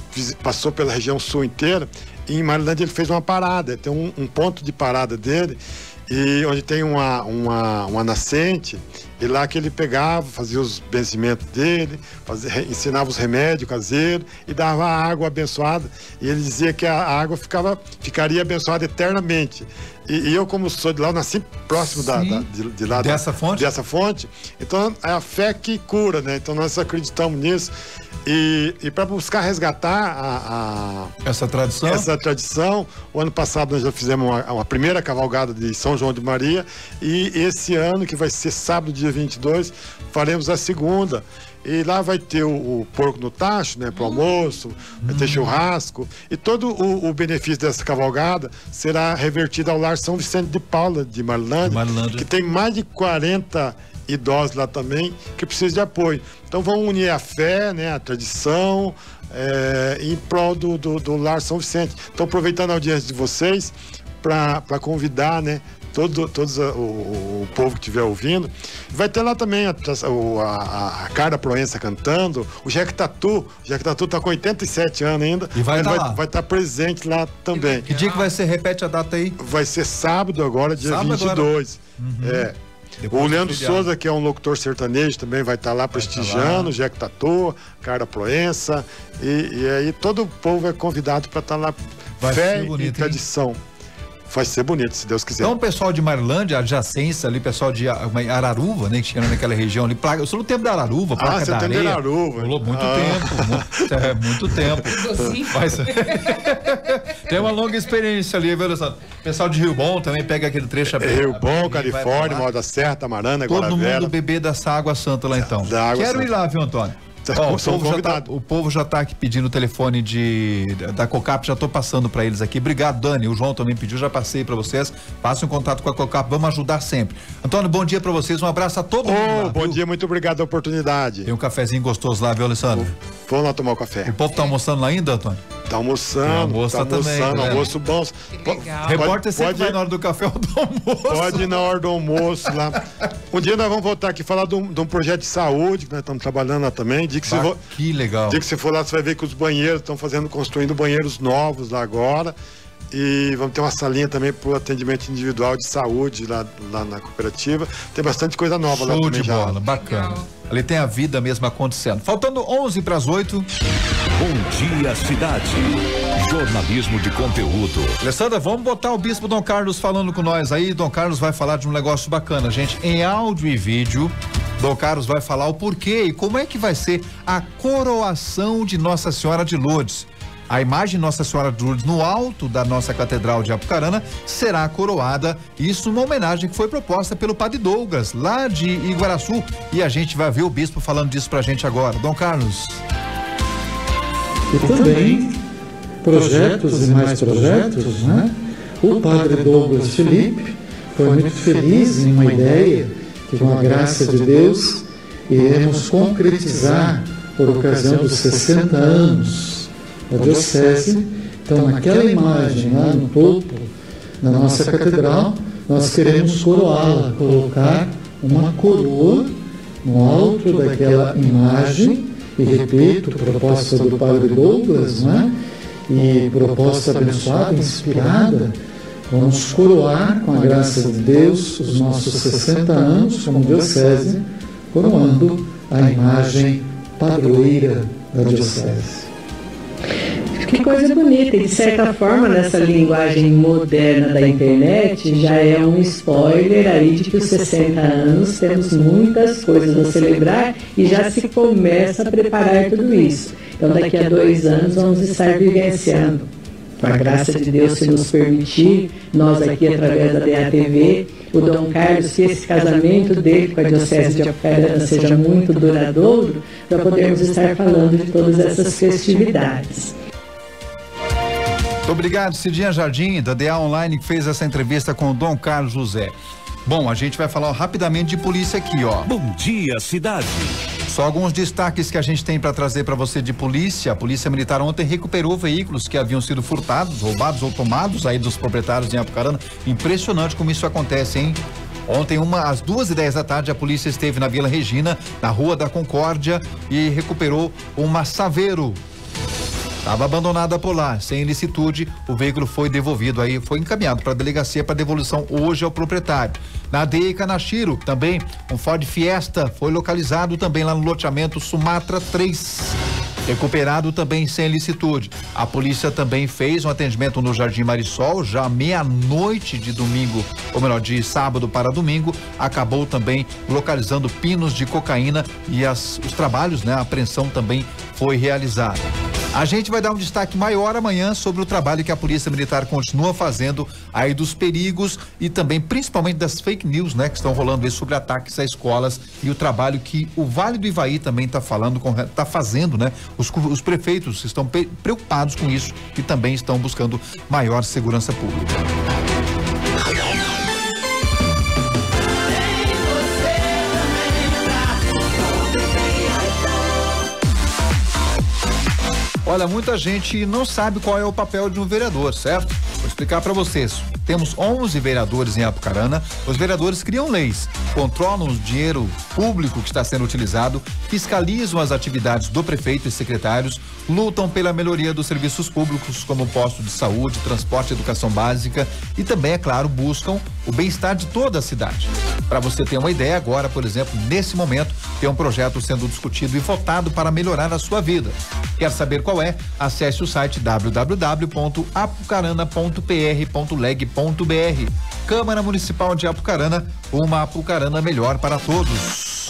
[SPEAKER 19] passou pela região sul inteira e em Marilândia ele fez uma parada. Tem um, um ponto de parada dele e onde tem uma, uma, uma nascente e lá que ele pegava, fazia os benzimentos dele, fazia, ensinava os remédios caseiros e dava a água abençoada. E ele dizia que a água ficava, ficaria abençoada eternamente. E, e eu, como sou de lá, eu nasci próximo da, da- de, de lá.
[SPEAKER 7] Dessa fonte?
[SPEAKER 19] Dessa fonte. Então é a fé que cura, né? Então nós acreditamos nisso. E, e para buscar resgatar a, a-
[SPEAKER 7] Essa tradição?
[SPEAKER 19] essa tradição, o ano passado nós já fizemos uma, uma primeira cavalgada de São João de Maria e esse ano, que vai ser sábado, dia 22, faremos a segunda. E lá vai ter o, o porco no tacho, né, para almoço, vai ter churrasco. E todo o, o benefício dessa cavalgada será revertido ao lar São Vicente de Paula, de Marilândia, que tem mais de 40 idosos lá também que precisam de apoio. Então vamos unir a fé, né, a tradição, é, em prol do, do, do Lar São Vicente. Então, aproveitando a audiência de vocês, para convidar, né? Todo, todos a- o, o povo que estiver ouvindo. Vai ter lá também a, a, a Cara Proença cantando, o Jack Tatu. O Jack Tatu está com 87 anos ainda.
[SPEAKER 7] E vai
[SPEAKER 19] Ele
[SPEAKER 7] tá
[SPEAKER 19] vai
[SPEAKER 7] lá.
[SPEAKER 19] vai estar presente lá também.
[SPEAKER 7] Que dia que vai ser? Repete a data aí.
[SPEAKER 19] Vai ser sábado agora, dia
[SPEAKER 7] Sábado
[SPEAKER 19] 22.
[SPEAKER 7] Uhum.
[SPEAKER 19] É.
[SPEAKER 7] Depois
[SPEAKER 19] o Leandro. Souza, que é um locutor sertanejo, também vai estar lá prestigiando,
[SPEAKER 7] lá.
[SPEAKER 19] o Jack Tatu, Cara Proença. E, e aí todo o povo é convidado para estar lá.
[SPEAKER 7] Vai
[SPEAKER 19] Fé
[SPEAKER 7] bonito,
[SPEAKER 19] e
[SPEAKER 7] hein?
[SPEAKER 19] Vai ser bonito, se Deus quiser.
[SPEAKER 7] Então, o pessoal de Marilândia, adjacência ali, pessoal de A- Araruva, né, que chega naquela região ali, placa, eu sou no tempo da Araruva, placa
[SPEAKER 19] Ah, você
[SPEAKER 7] da
[SPEAKER 19] tem de
[SPEAKER 7] areia.
[SPEAKER 19] Araruva.
[SPEAKER 7] Rolou muito
[SPEAKER 19] Ah.
[SPEAKER 7] tempo, muito, é, muito tempo. Ser- tem uma longa experiência ali, viu, Alessandro? Pessoal de Rio Bom também pega aquele trecho
[SPEAKER 19] É, Rio Bom, Califórnia. Moda Certa, Marana,
[SPEAKER 7] Todo
[SPEAKER 19] Guaravera.
[SPEAKER 7] mundo beber dessa água santa lá então.
[SPEAKER 19] Da água
[SPEAKER 7] Quero
[SPEAKER 19] santa.
[SPEAKER 7] ir lá, viu, Antônio? Ó, o, povo já tá, o povo já tá aqui pedindo o telefone de, da Cocap, já tô passando para eles aqui. Obrigado, Dani. O João também pediu, já passei para vocês. Passem um contato com a Cocap, vamos ajudar sempre. Antônio, bom dia para vocês, um abraço a todo mundo.
[SPEAKER 19] Ô,
[SPEAKER 7] lá,
[SPEAKER 19] bom
[SPEAKER 7] viu?
[SPEAKER 19] dia, muito obrigado pela oportunidade.
[SPEAKER 7] Tem um cafezinho gostoso lá, viu, Alessandro?
[SPEAKER 19] Vamos lá tomar o café.
[SPEAKER 7] O povo tá almoçando lá ainda, Antônio?
[SPEAKER 19] Tá almoçando,
[SPEAKER 7] Tem almoço
[SPEAKER 19] tá
[SPEAKER 7] também,
[SPEAKER 19] almoçando,
[SPEAKER 7] galera.
[SPEAKER 19] almoço bom.
[SPEAKER 7] legal. Repórter sempre vai na hora do café ou do almoço.
[SPEAKER 19] Pode ir na hora do almoço lá. Um dia nós vamos voltar aqui falar de um, de um projeto de saúde que nós estamos trabalhando lá também. Dia que, você
[SPEAKER 7] Bah,
[SPEAKER 19] vo-
[SPEAKER 7] que legal.
[SPEAKER 19] dia que você for lá, você vai ver que os banheiros estão fazendo, construindo banheiros novos lá agora. E vamos ter uma salinha também para o atendimento individual de saúde lá, lá na cooperativa. Tem bastante coisa nova lá
[SPEAKER 7] Show
[SPEAKER 19] também
[SPEAKER 7] de
[SPEAKER 19] já.
[SPEAKER 7] bola, bacana. Ali tem a vida mesmo acontecendo. Faltando 11 para as 8.
[SPEAKER 9] Bom dia, cidade. Jornalismo de conteúdo.
[SPEAKER 7] Alessandra, vamos botar o Bispo Dom Carlos falando com nós aí. Dom Carlos vai falar de um negócio bacana, gente. Em áudio e vídeo, Dom Carlos vai falar o porquê e como é que vai ser a coroação de Nossa Senhora de Lourdes. A imagem Nossa Senhora de Lourdes no alto da nossa Catedral de Apucarana será coroada. Isso numa homenagem que foi proposta pelo Padre Douglas, lá de Iguaraçu. E a gente vai ver o bispo falando disso pra gente agora. Dom Carlos.
[SPEAKER 20] E também projetos e mais projetos, né? O padre Douglas Felipe foi muito feliz em uma ideia que, com a graça de Deus, iremos concretizar por ocasião dos 60 anos da Diocese. Então, naquela imagem lá no topo da nossa catedral, nós queremos coroá-la, colocar uma coroa no alto daquela imagem, e repito, proposta do Padre Douglas, né? e proposta abençoada, inspirada, vamos coroar com a graça de Deus os nossos 60 anos como Diocese, coroando a imagem padroeira da Diocese.
[SPEAKER 21] Que coisa bonita, e de certa forma, nessa linguagem moderna da internet, já é um spoiler aí de que os 60 anos temos muitas coisas a celebrar e já se começa a preparar tudo isso. Então, daqui a dois anos, vamos estar vivenciando, com a graça de Deus, se nos permitir, nós aqui através da DATV, o Dom Carlos, que esse casamento dele com a Diocese de Apucarana seja muito duradouro, para podermos estar falando de todas essas festividades.
[SPEAKER 7] Muito obrigado, Cidinha Jardim, da DA Online, que fez essa entrevista com o Dom Carlos José. Bom, a gente vai falar rapidamente de polícia aqui, ó.
[SPEAKER 9] Bom dia, cidade.
[SPEAKER 7] Só alguns destaques que a gente tem para trazer para você de polícia. A Polícia Militar ontem recuperou veículos que haviam sido furtados, roubados ou tomados aí dos proprietários em Apucarana. Impressionante como isso acontece, hein? Ontem, uma, às duas e dez da tarde, a polícia esteve na Vila Regina, na Rua da Concórdia, e recuperou uma Saveiro Estava abandonada por lá, sem ilicitude, o veículo foi devolvido aí, foi encaminhado para a delegacia para devolução hoje ao proprietário. Na DEI Canachiro, também um Ford Fiesta foi localizado também lá no loteamento Sumatra 3. Recuperado também sem licitude. A polícia também fez um atendimento no Jardim Marisol, já meia-noite de domingo, ou melhor, de sábado para domingo, acabou também localizando pinos de cocaína e as, os trabalhos, né? A apreensão também foi realizada. A gente vai dar um destaque maior amanhã sobre o trabalho que a Polícia Militar continua fazendo aí dos perigos e também principalmente das fake news, né, que estão rolando aí sobre ataques a escolas e o trabalho que o Vale do Ivaí também está falando, está fazendo, né? Os, os prefeitos estão preocupados com isso e também estão buscando maior segurança pública. Olha, muita gente não sabe qual é o papel de um vereador, certo? Vou explicar para vocês. Temos 11 vereadores em Apucarana. Os vereadores criam leis, controlam o dinheiro público que está sendo utilizado, fiscalizam as atividades do prefeito e secretários, lutam pela melhoria dos serviços públicos, como posto de saúde, transporte educação básica, e também, é claro, buscam o bem-estar de toda a cidade. Para você ter uma ideia, agora, por exemplo, nesse momento, tem um projeto sendo discutido e votado para melhorar a sua vida. Quer saber qual é? Acesse o site www.apucarana.pr.leg.br. Câmara Municipal de Apucarana, uma Apucarana melhor para todos.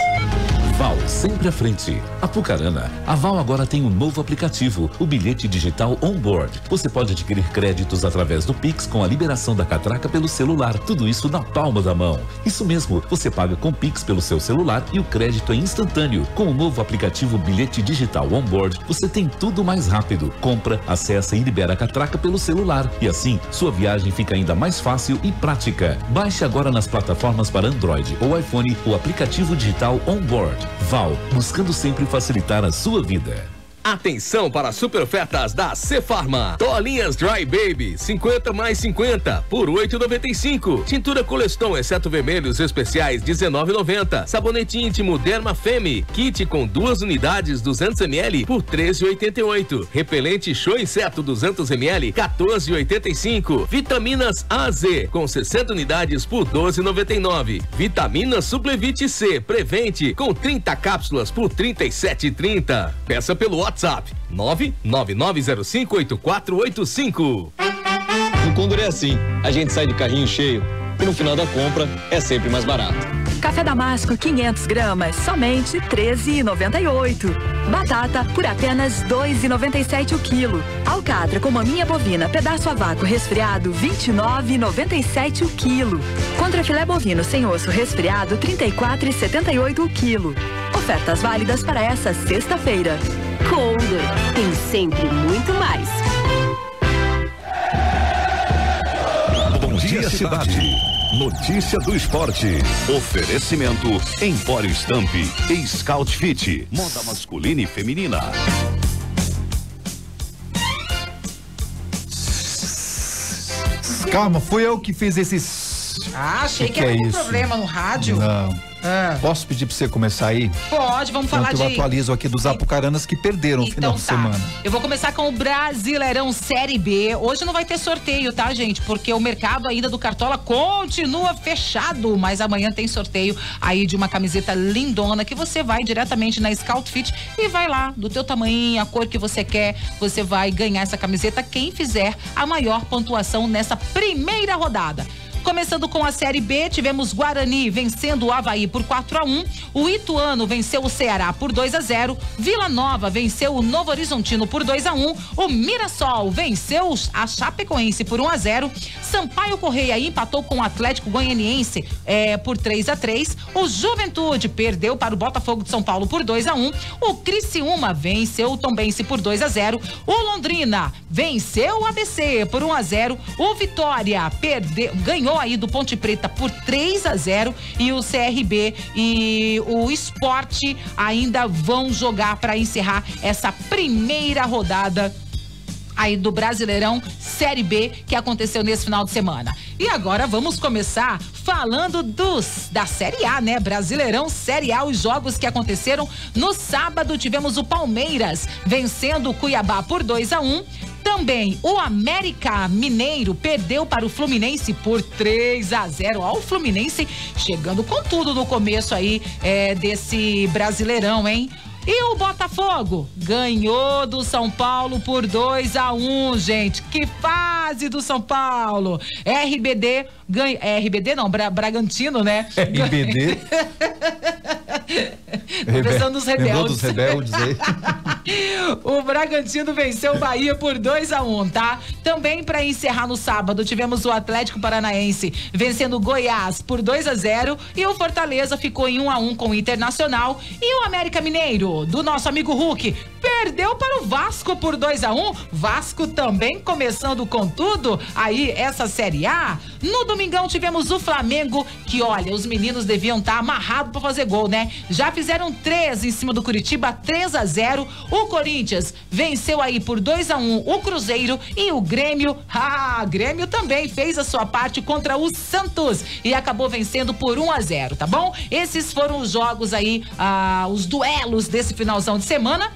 [SPEAKER 2] Val sempre à frente. Apucarana. A Val agora tem um novo aplicativo, o bilhete digital Onboard. Você pode adquirir créditos através do Pix com a liberação da catraca pelo celular. Tudo isso na palma da mão. Isso mesmo, você paga com Pix pelo seu celular e o crédito é instantâneo. Com o novo aplicativo Bilhete Digital Onboard, você tem tudo mais rápido. Compra, acessa e libera a catraca pelo celular. E assim, sua viagem fica ainda mais fácil e prática. Baixe agora nas plataformas para Android ou iPhone o aplicativo digital Onboard. Val, buscando sempre facilitar a sua vida.
[SPEAKER 3] Atenção para super ofertas da Cefarma. Toalhinhas Dry Baby, 50 mais 50 por 8,95. Tintura Coleston, exceto vermelhos especiais, 19,90. Sabonete íntimo Derma Femme, kit com duas unidades, 200 ml por 13,88. Repelente Show Inseto 200 ml, 14,85. Vitaminas AZ com 60 unidades por 12,99. Vitamina Suplevite C Prevente com 30 cápsulas por 37,30. Peça pelo WhatsApp 999058485.
[SPEAKER 4] No Condor é assim, a gente sai de carrinho cheio e no final da compra é sempre mais barato.
[SPEAKER 5] Café Damasco 500 gramas, somente 13,98. Batata por apenas 2,97 o quilo. Alcatra com maminha bovina, pedaço a vácuo resfriado, 29,97 o quilo. Contra filé bovino sem osso resfriado, 34,78 o quilo. Ofertas válidas para essa sexta-feira.
[SPEAKER 6] Condor tem sempre muito mais.
[SPEAKER 9] Bom dia, cidade. Notícia do esporte. Oferecimento Empório Stamp e Scout Fit. Moda masculina e feminina.
[SPEAKER 7] Calma, fui eu que fiz esses.
[SPEAKER 8] Ah, achei que,
[SPEAKER 7] que
[SPEAKER 8] era
[SPEAKER 7] é
[SPEAKER 8] um
[SPEAKER 7] isso?
[SPEAKER 8] problema no rádio.
[SPEAKER 7] Não.
[SPEAKER 8] Ah.
[SPEAKER 7] Posso pedir pra você começar aí?
[SPEAKER 8] Pode, vamos falar
[SPEAKER 7] Enquanto eu
[SPEAKER 8] de.
[SPEAKER 7] atualizo aqui dos apucaranas que perderam no final
[SPEAKER 8] Então
[SPEAKER 7] de
[SPEAKER 8] tá.
[SPEAKER 7] semana.
[SPEAKER 8] Eu vou começar com o Brasileirão Série B. Hoje não vai ter sorteio, tá, gente? Porque o mercado ainda do Cartola continua fechado. Mas amanhã tem sorteio aí de uma camiseta lindona que você vai diretamente na Scout Fit e vai lá, do teu tamanho, a cor que você quer. Você vai ganhar essa camiseta quem fizer a maior pontuação nessa primeira rodada. Começando com a Série B, tivemos Guarani vencendo o Havaí por 4 a 1 o Ituano venceu o Ceará por 2 a 0 Vila Nova venceu o Novo Horizontino por 2 a 1 o Mirassol venceu a Chapecoense por 1 a 0 Sampaio Correia empatou com o Atlético Goianiense é, por 3 a 3 o Juventude perdeu para o Botafogo de São Paulo por 2 a 1 o Criciúma venceu o Tombense por 2 a 0 o Londrina venceu o ABC por 1 a 0 o Vitória perdeu, ganhou aí do Ponte Preta por 3 a 0 e o CRB e o Esporte ainda vão jogar para encerrar essa primeira rodada aí do Brasileirão Série B que aconteceu nesse final de semana. E agora vamos começar falando dos da Série A, né? Brasileirão Série A, os jogos que aconteceram no sábado tivemos o Palmeiras vencendo o Cuiabá por 2 a 1. Um, também o América Mineiro perdeu para o Fluminense por 3 a 0. Ó, o Fluminense chegando com tudo no começo aí é, desse Brasileirão, hein? E o Botafogo ganhou do São Paulo por 2 a 1 um, gente. Que fase do São Paulo. RBD ganha. É, RBD não, Bra Bragantino, né?
[SPEAKER 7] RBD.
[SPEAKER 8] Pensando nos rebeldes.
[SPEAKER 7] dos rebeldes aí.
[SPEAKER 8] o Bragantino venceu o Bahia por 2 a 1 um, tá? Também para encerrar no sábado, tivemos o Atlético Paranaense vencendo o Goiás por 2 a 0 e o Fortaleza ficou em 1 um a 1 um com o Internacional e o América Mineiro, do nosso amigo Hulk, perdeu para o Vasco por 2 a 1 Vasco também começando com tudo aí essa Série A. No domingão tivemos o Flamengo, que olha, os meninos deviam estar tá amarrados para fazer gol, né? Já fizeram três em cima do Curitiba, 3 a 0 O Corinthians venceu aí por 2 a 1 o Cruzeiro e o Grêmio, ah, Grêmio também fez a sua parte contra o Santos e acabou vencendo por 1 a 0 tá bom? Esses foram os jogos aí, ah, os duelos desse finalzão de semana.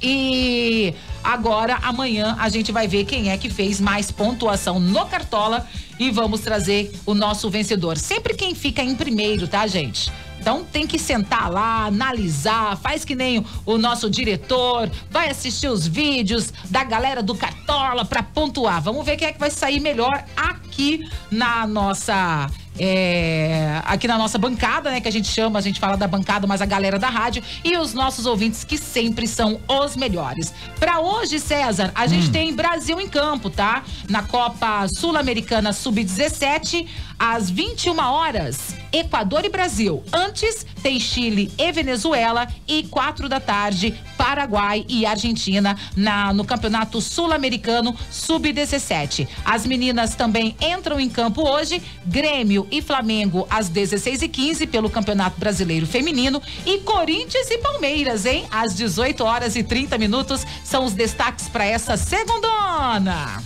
[SPEAKER 8] E agora, amanhã, a gente vai ver quem é que fez mais pontuação no Cartola e vamos trazer o nosso vencedor. Sempre quem fica em primeiro, tá, gente? Então tem que sentar lá, analisar, faz que nem o nosso diretor, vai assistir os vídeos da galera do Cartola para pontuar. Vamos ver quem é que vai sair melhor aqui na nossa é, aqui na nossa bancada, né? Que a gente chama, a gente fala da bancada, mas a galera da rádio e os nossos ouvintes que sempre são os melhores. Para hoje, César, a hum. gente tem Brasil em campo, tá? Na Copa Sul-Americana Sub-17, às 21 horas, Equador e Brasil. Antes, tem Chile e Venezuela e quatro da tarde, Paraguai e Argentina na, no Campeonato Sul-Americano Sub-17. As meninas também entram em campo hoje, Grêmio e Flamengo às 16 e 15 pelo Campeonato Brasileiro Feminino e Corinthians e Palmeiras, hein? Às 18 horas e 30 minutos são os destaques para essa segundona.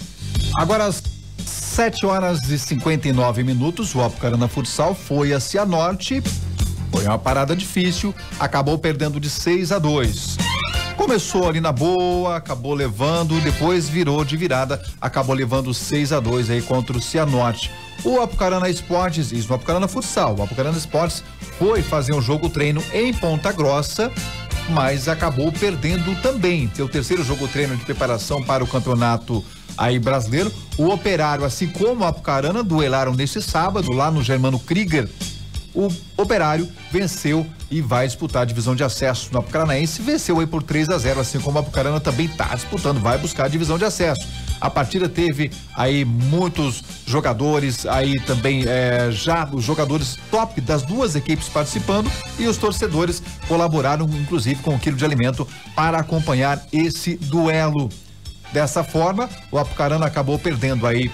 [SPEAKER 7] Agora às 7 horas e 59 minutos, o Apucarana Futsal foi a Cianorte. Foi uma parada difícil, acabou perdendo de 6 a 2. Começou ali na boa, acabou levando, depois virou de virada, acabou levando 6 a 2 aí contra o Cianorte. O Apucarana Esportes, isso, o Apucarana Futsal, o Apucarana Esportes foi fazer um jogo treino em Ponta Grossa, mas acabou perdendo também. Seu terceiro jogo treino de preparação para o campeonato aí brasileiro. O Operário, assim como o Apucarana, duelaram neste sábado lá no Germano Krieger o Operário venceu e vai disputar a divisão de acesso no Apucaranaense. Venceu aí por 3 a 0 assim como o Apucarana também está disputando, vai buscar a divisão de acesso. A partida teve aí muitos jogadores, aí também é, já os jogadores top das duas equipes participando e os torcedores colaboraram, inclusive, com um quilo de alimento para acompanhar esse duelo. Dessa forma, o Apucarana acabou perdendo aí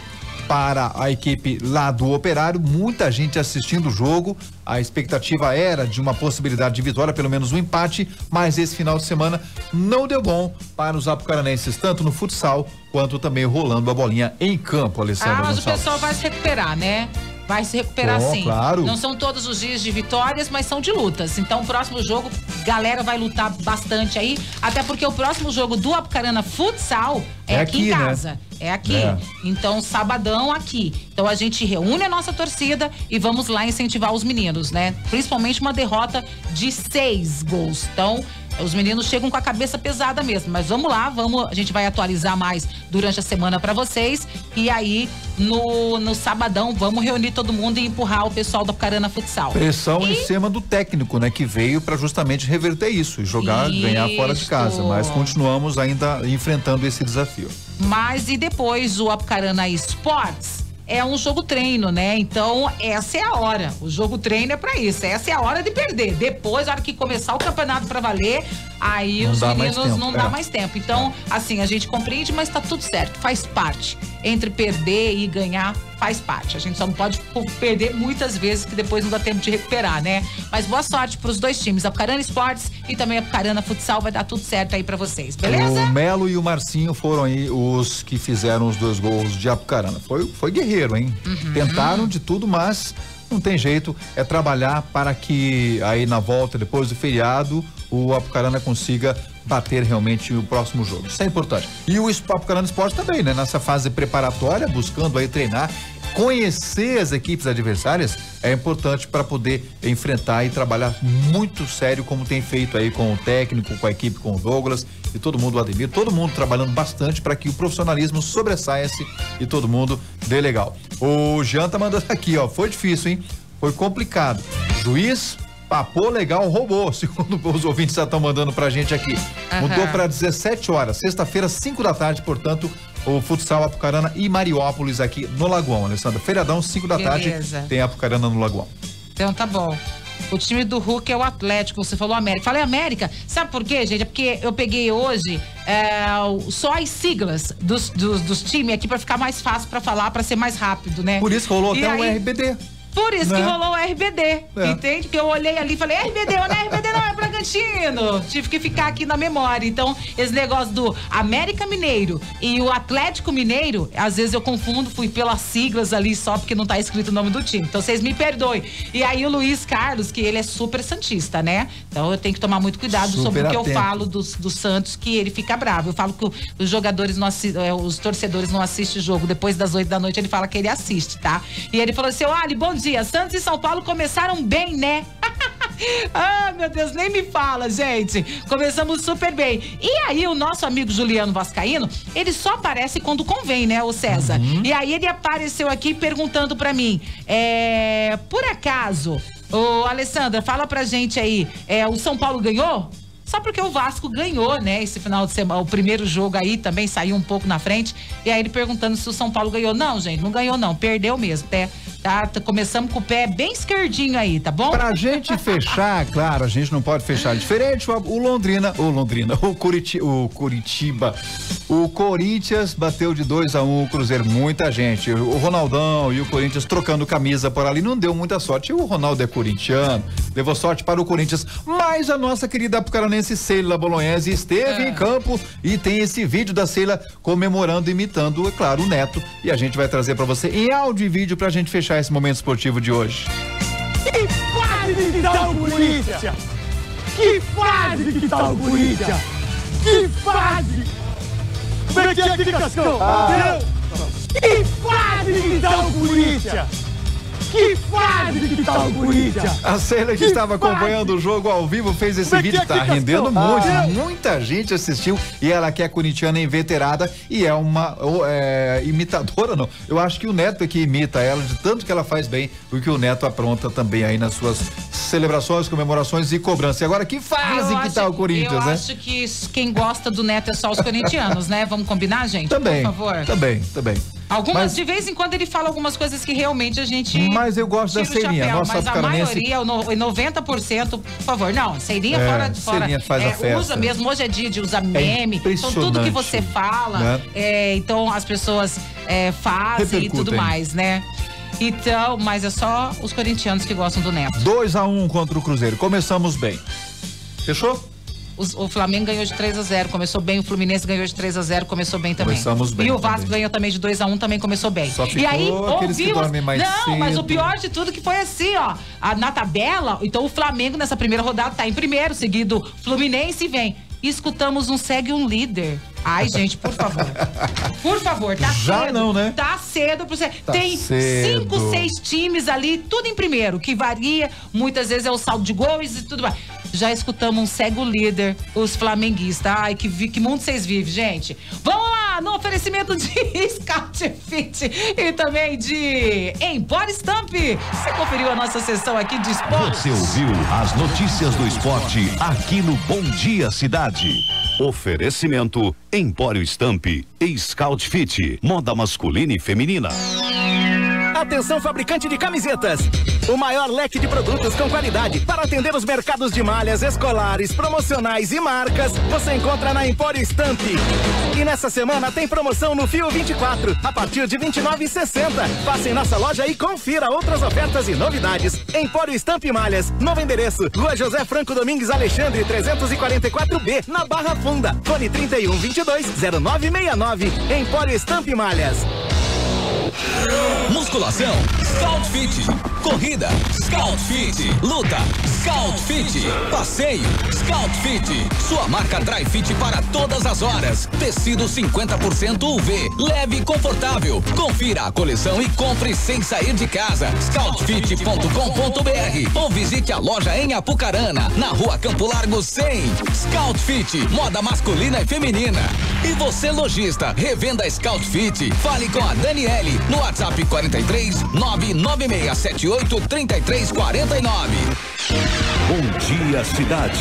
[SPEAKER 7] para a equipe lá do Operário, muita gente assistindo o jogo. A expectativa era de uma possibilidade de vitória, pelo menos um empate, mas esse final de semana não deu bom para os apucaranenses, tanto no futsal quanto também rolando a bolinha em campo, Alessandro.
[SPEAKER 8] Ah, mas Gonçalves. o pessoal vai se recuperar, né? Vai se recuperar
[SPEAKER 7] Bom,
[SPEAKER 8] sim.
[SPEAKER 7] Claro.
[SPEAKER 8] Não são todos os dias de vitórias, mas são de lutas. Então, o próximo jogo, galera vai lutar bastante aí. Até porque o próximo jogo do Apucarana Futsal é, é aqui, aqui, em né? casa. Né? É aqui. É. Então, sabadão aqui. Então a gente reúne a nossa torcida e vamos lá incentivar os meninos, né? Principalmente uma derrota de seis gols. Então, Os meninos chegam com a cabeça pesada mesmo, mas vamos lá, vamos, a gente vai atualizar mais durante a semana para vocês e aí no, no sabadão vamos reunir todo mundo e empurrar o pessoal da Apucarana Futsal.
[SPEAKER 7] Pressão
[SPEAKER 8] E-
[SPEAKER 7] em cima do técnico, né? Que veio para justamente reverter isso e jogar, ganhar fora de casa.
[SPEAKER 8] Isso.
[SPEAKER 7] Mas continuamos ainda enfrentando esse desafio.
[SPEAKER 8] Mas e depois o Apucarana Esportes é um jogo treino, né? Então, essa é a hora. O jogo treino é pra isso. Essa é a hora de perder. Depois, a hora que começar o campeonato pra valer, aí
[SPEAKER 7] Não
[SPEAKER 8] os
[SPEAKER 7] dá
[SPEAKER 8] meninos não dá
[SPEAKER 7] é.
[SPEAKER 8] mais tempo. Então, assim, a gente compreende, mas tá tudo certo. Faz parte. Entre perder e ganhar, faz parte. A gente só não pode perder muitas vezes, que depois não dá tempo de recuperar, né? Mas boa sorte pros dois times, Apucarana Esportes e também Apucarana Futsal. Vai dar tudo certo aí pra vocês, beleza?
[SPEAKER 7] O Melo e o Marcinho foram aí os que fizeram os dois gols de Apucarana. Foi, foi guerreiro, hein?
[SPEAKER 8] Uhum.
[SPEAKER 7] Tentaram de tudo, mas não tem jeito. É trabalhar para que aí na volta, depois do feriado, o Apucarana consiga bater realmente o próximo jogo. Isso é importante. E o Apucarana Esporte também, né? Nessa fase preparatória, buscando aí treinar, conhecer as equipes adversárias é importante para poder enfrentar e trabalhar muito sério como tem feito aí com o técnico, com a equipe, com o Douglas e todo mundo, o Ademir, todo mundo trabalhando bastante para que o profissionalismo sobressaia-se e todo mundo dê legal. O Jean tá mandando aqui, ó, foi difícil, hein? Foi complicado. Juiz papou legal, roubou, segundo os ouvintes já estão mandando pra gente aqui.
[SPEAKER 8] Aham.
[SPEAKER 7] Mudou para 17 horas, sexta-feira, 5 da tarde, portanto, o futsal Apucarana e Mariópolis aqui no Lagoão, Alessandra. Feriadão, 5 da
[SPEAKER 8] Beleza.
[SPEAKER 7] tarde, tem Apucarana no Lagoão.
[SPEAKER 8] Então tá bom. O time do Hulk é o Atlético, você falou América. Falei América, sabe por quê, gente? É porque eu peguei hoje é, só as siglas dos, dos, dos times aqui pra ficar mais fácil pra falar, pra ser mais rápido, né?
[SPEAKER 7] Por isso rolou
[SPEAKER 8] E
[SPEAKER 7] até um
[SPEAKER 8] aí-
[SPEAKER 7] RBD.
[SPEAKER 8] Por isso que
[SPEAKER 7] né?
[SPEAKER 8] rolou o RBD,
[SPEAKER 7] É.
[SPEAKER 8] entende? Porque eu olhei ali e falei, RBD, não é RBD, não, é Bragantino. Tive que ficar aqui na memória. Então, esse negócio do América Mineiro e o Atlético Mineiro, às vezes eu confundo, fui pelas siglas ali só porque não tá escrito o nome do time. Então, vocês me perdoem. E aí o Luiz Carlos, que ele é super santista, né? Então eu tenho que tomar muito cuidado
[SPEAKER 7] Super
[SPEAKER 8] sobre o que eu falo do, do Santos, que ele fica bravo. Eu falo que os jogadores não assistem, os torcedores não assistem o jogo. Depois das oito da noite ele fala que ele assiste, tá? E ele falou assim: Ali, bom dia. Santos e São Paulo começaram bem, né? ah, meu Deus, nem me fala, gente. Começamos super bem. E aí, o nosso amigo Juliano Vascaíno, ele só aparece quando convém, né, o César? E aí ele apareceu aqui perguntando pra mim: é, por acaso, ô Alessandra, fala pra gente aí, é, o São Paulo ganhou? Só porque o Vasco ganhou, né? Esse final de semana, o primeiro jogo aí também saiu um pouco na frente. E aí ele perguntando se o São Paulo ganhou. Não, gente, não ganhou não, perdeu mesmo. Tá, começamos com o pé bem esquerdinho aí, tá bom?
[SPEAKER 7] Pra gente fechar, claro, a gente não pode fechar diferente. O, Londrina, o Londrina, o, Curiti, o Curitiba, o Corinthians bateu de 2 a 1 um, o Cruzeiro, muita gente. O Ronaldão e o Corinthians trocando camisa por ali, não deu muita sorte. E o Ronaldo é corintiano, levou sorte para o Corinthians. Mas a nossa querida apucaranense Sheila Bolognese esteve em campo e tem esse vídeo da Sheila comemorando, imitando, é claro, o Neto. E a gente vai trazer para você em áudio e vídeo pra gente fechar esse momento esportivo de hoje.
[SPEAKER 22] Que fase que tá o Corinthians! Que fase que tá o Corinthians! Que fase! Como é que é aqui, Cascão?
[SPEAKER 7] Ah.
[SPEAKER 22] Que fase que tá o Corinthians! Que fase que tá o Corinthians!
[SPEAKER 7] A Sheila que
[SPEAKER 22] Que
[SPEAKER 7] estava
[SPEAKER 22] fase!
[SPEAKER 7] acompanhando o jogo ao vivo fez esse
[SPEAKER 22] Como é que
[SPEAKER 7] vídeo,
[SPEAKER 22] é
[SPEAKER 7] tá
[SPEAKER 22] que
[SPEAKER 7] rendendo muito,
[SPEAKER 22] Ah.
[SPEAKER 7] muita gente assistiu e ela que é corintiana inveterada e é uma é, imitadora, não. Eu acho que o Neto é que imita ela de tanto que ela faz bem o que o Neto apronta também aí nas suas celebrações, comemorações e cobranças. E agora que fase
[SPEAKER 8] Eu
[SPEAKER 7] que tá o Corinthians,
[SPEAKER 8] eu
[SPEAKER 7] né?
[SPEAKER 8] acho que quem gosta do Neto é só os corintianos, né? Vamos combinar, gente?
[SPEAKER 7] Também,
[SPEAKER 8] Por favor.
[SPEAKER 7] também, também.
[SPEAKER 8] Algumas,
[SPEAKER 7] Mas-
[SPEAKER 8] de vez em quando ele fala algumas coisas que realmente a gente.
[SPEAKER 7] Mas eu gosto da Ceilinha,
[SPEAKER 8] chapéu,
[SPEAKER 7] nossa
[SPEAKER 8] Mas a maioria, no- 90%, por favor. Não, a Ceilinha
[SPEAKER 7] É,
[SPEAKER 8] fora de fora.
[SPEAKER 7] Ceilinha faz a
[SPEAKER 8] é,
[SPEAKER 7] festa.
[SPEAKER 8] Usa mesmo, hoje é dia de usar meme. então tudo que você fala,
[SPEAKER 7] né?
[SPEAKER 8] é, então as pessoas é, fazem e tudo
[SPEAKER 7] Repercutem.
[SPEAKER 8] mais, né? Então, mas é só os corintianos que gostam do Neto.
[SPEAKER 7] 2 a 1 um contra o Cruzeiro. Começamos bem. Fechou?
[SPEAKER 8] Os- o Flamengo ganhou de 3 a 0 começou bem. O Fluminense ganhou de 3 a 0 começou bem também.
[SPEAKER 7] Começamos bem
[SPEAKER 8] E o Vasco
[SPEAKER 7] também.
[SPEAKER 8] ganhou também de 2 a 1 também começou bem.
[SPEAKER 7] Só
[SPEAKER 8] e
[SPEAKER 7] ficou
[SPEAKER 8] aí,
[SPEAKER 7] aqueles que
[SPEAKER 8] ouvimos.
[SPEAKER 7] dormem mais
[SPEAKER 8] não, mas o
[SPEAKER 7] cedo.
[SPEAKER 8] pior de tudo que foi assim, ó. A, na tabela, então o Flamengo nessa primeira rodada tá em primeiro, seguido Fluminense e vem. E escutamos um segue um líder. Ai, gente, por favor. Por favor, tá
[SPEAKER 7] Já
[SPEAKER 8] cedo.
[SPEAKER 7] não, né?
[SPEAKER 8] Tá cedo pra você.
[SPEAKER 7] Tá
[SPEAKER 8] Tem
[SPEAKER 7] cedo.
[SPEAKER 8] cinco, seis times ali, tudo em primeiro, que varia. Muitas vezes é o saldo de gols e tudo mais. Já escutamos um cego líder, os flamenguistas. Ai, que, que mundo vocês vivem, gente. Vamos lá, no oferecimento de Scout Fit e também de Empor Stamp. Você conferiu a nossa sessão aqui de esporte?
[SPEAKER 9] Você ouviu as notícias do esporte aqui no Bom Dia Cidade. Oferecimento Empório Stamp e Scout Fit, moda masculina e feminina.
[SPEAKER 23] Atenção fabricante de camisetas. O maior leque de produtos com qualidade para atender os mercados de malhas escolares, promocionais e marcas, você encontra na Empório Stamp. E nessa semana tem promoção no Fio 24, a partir de R$ 29,60. Passe em nossa loja e confira outras ofertas e novidades. Empório Stamp Malhas, novo endereço, Rua José Franco Domingues Alexandre, 344B, na Barra Funda. Fone 31 22 0969. Empório Stamp Malhas.
[SPEAKER 24] Musculação, Scout Fit. Corrida, Scout Fit. Luta, Scout Fit. Passeio, Scout Fit. Sua marca Dry Fit para todas as horas. Tecido 50% UV. Leve e confortável. Confira a coleção e compre sem sair de casa. Scoutfit.com.br ou visite a loja em Apucarana, na rua Campo Largo 100. Scout Fit, moda masculina e feminina. E você lojista, revenda Scout Fit. Fale com a Daniele no WhatsApp 43 99678 3349.
[SPEAKER 9] Bom Dia Cidade.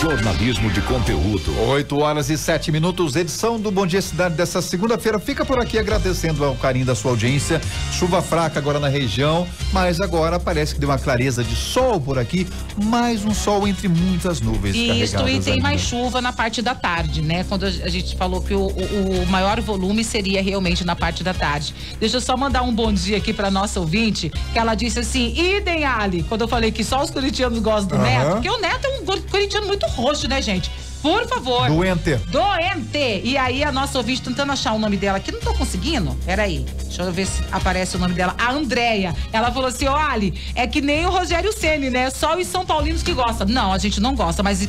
[SPEAKER 9] Jornalismo de conteúdo.
[SPEAKER 7] 8 horas e 7 minutos, edição do Bom Dia Cidade dessa segunda-feira. Fica por aqui agradecendo ao carinho da sua audiência. Chuva fraca agora na região, mas agora parece que deu uma clareza de sol por aqui. Mais um sol entre muitas nuvens.
[SPEAKER 8] Isso, e tem
[SPEAKER 7] ainda.
[SPEAKER 8] mais chuva na parte da tarde, né? Quando a gente falou que o, o- o maior volume seria realmente na parte da tarde. Deixa eu só mandar um bom dia aqui pra nossa ouvinte, que ela disse assim: idem, Ali, quando eu falei que só os corintianos gostam do
[SPEAKER 7] Aham.
[SPEAKER 8] Neto, porque o Neto é um cor- corintiano muito roxo, né, gente? Por favor.
[SPEAKER 7] Doente.
[SPEAKER 8] Doente. E aí a nossa ouvinte tentando achar o nome dela aqui, não tô conseguindo. Peraí. Deixa eu ver se aparece o nome dela. A Andréia. Ela falou assim: Ali, é que nem o Rogério Ceni, né? Só os São Paulinos que gostam. Não, a gente não gosta, mas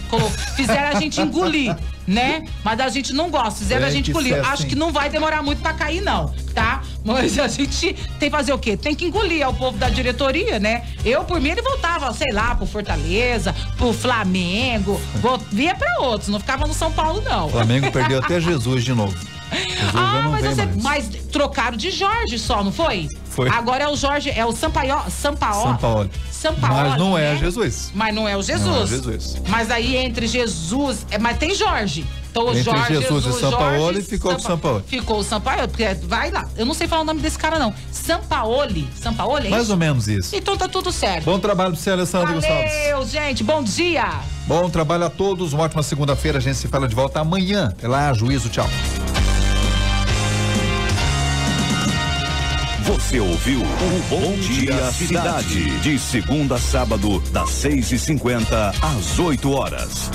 [SPEAKER 8] fizeram a gente engolir, né? Mas a gente não gosta, fizeram
[SPEAKER 7] É,
[SPEAKER 8] a gente engolir. Acho que não vai demorar muito pra cair, não, tá? Mas a gente tem que fazer o quê? Tem que engolir ao povo da diretoria, né? Eu, por mim, ele voltava, sei lá, pro Fortaleza, pro Flamengo, via pra outros, não ficava no São Paulo, não.
[SPEAKER 7] O Flamengo perdeu até Jesus de novo. Jesus
[SPEAKER 8] Ah, mas, você, mas trocaram de Jorge só, não foi?
[SPEAKER 7] Foi.
[SPEAKER 8] Agora é o Jorge, é o Sampaio, Sampaó.
[SPEAKER 7] São Paulo. Mas não é
[SPEAKER 8] né?
[SPEAKER 7] Jesus.
[SPEAKER 8] Mas não é o Jesus.
[SPEAKER 7] Não é Jesus.
[SPEAKER 8] Mas aí entre Jesus, é, mas tem Jorge. Então o
[SPEAKER 7] Entre
[SPEAKER 8] Jorge,
[SPEAKER 7] Jesus e Sampaoli, ficou
[SPEAKER 8] Sampa-
[SPEAKER 7] Sampaoli.
[SPEAKER 8] Ficou o Sampaoli, porque vai lá. Eu não sei falar o nome desse cara não. Sampaoli. Sampaoli, é
[SPEAKER 7] Mais
[SPEAKER 8] isso?
[SPEAKER 7] ou menos isso.
[SPEAKER 8] Então tá tudo certo.
[SPEAKER 7] Bom trabalho pra você, Alessandro Gonçalves.
[SPEAKER 8] Valeu, gente. Bom dia.
[SPEAKER 7] Bom trabalho a todos, uma ótima segunda-feira. A gente se fala de volta amanhã. Até lá, juízo, tchau.
[SPEAKER 9] Você ouviu o Bom Dia Cidade. De segunda a sábado, das 6 e 50 às 8 horas.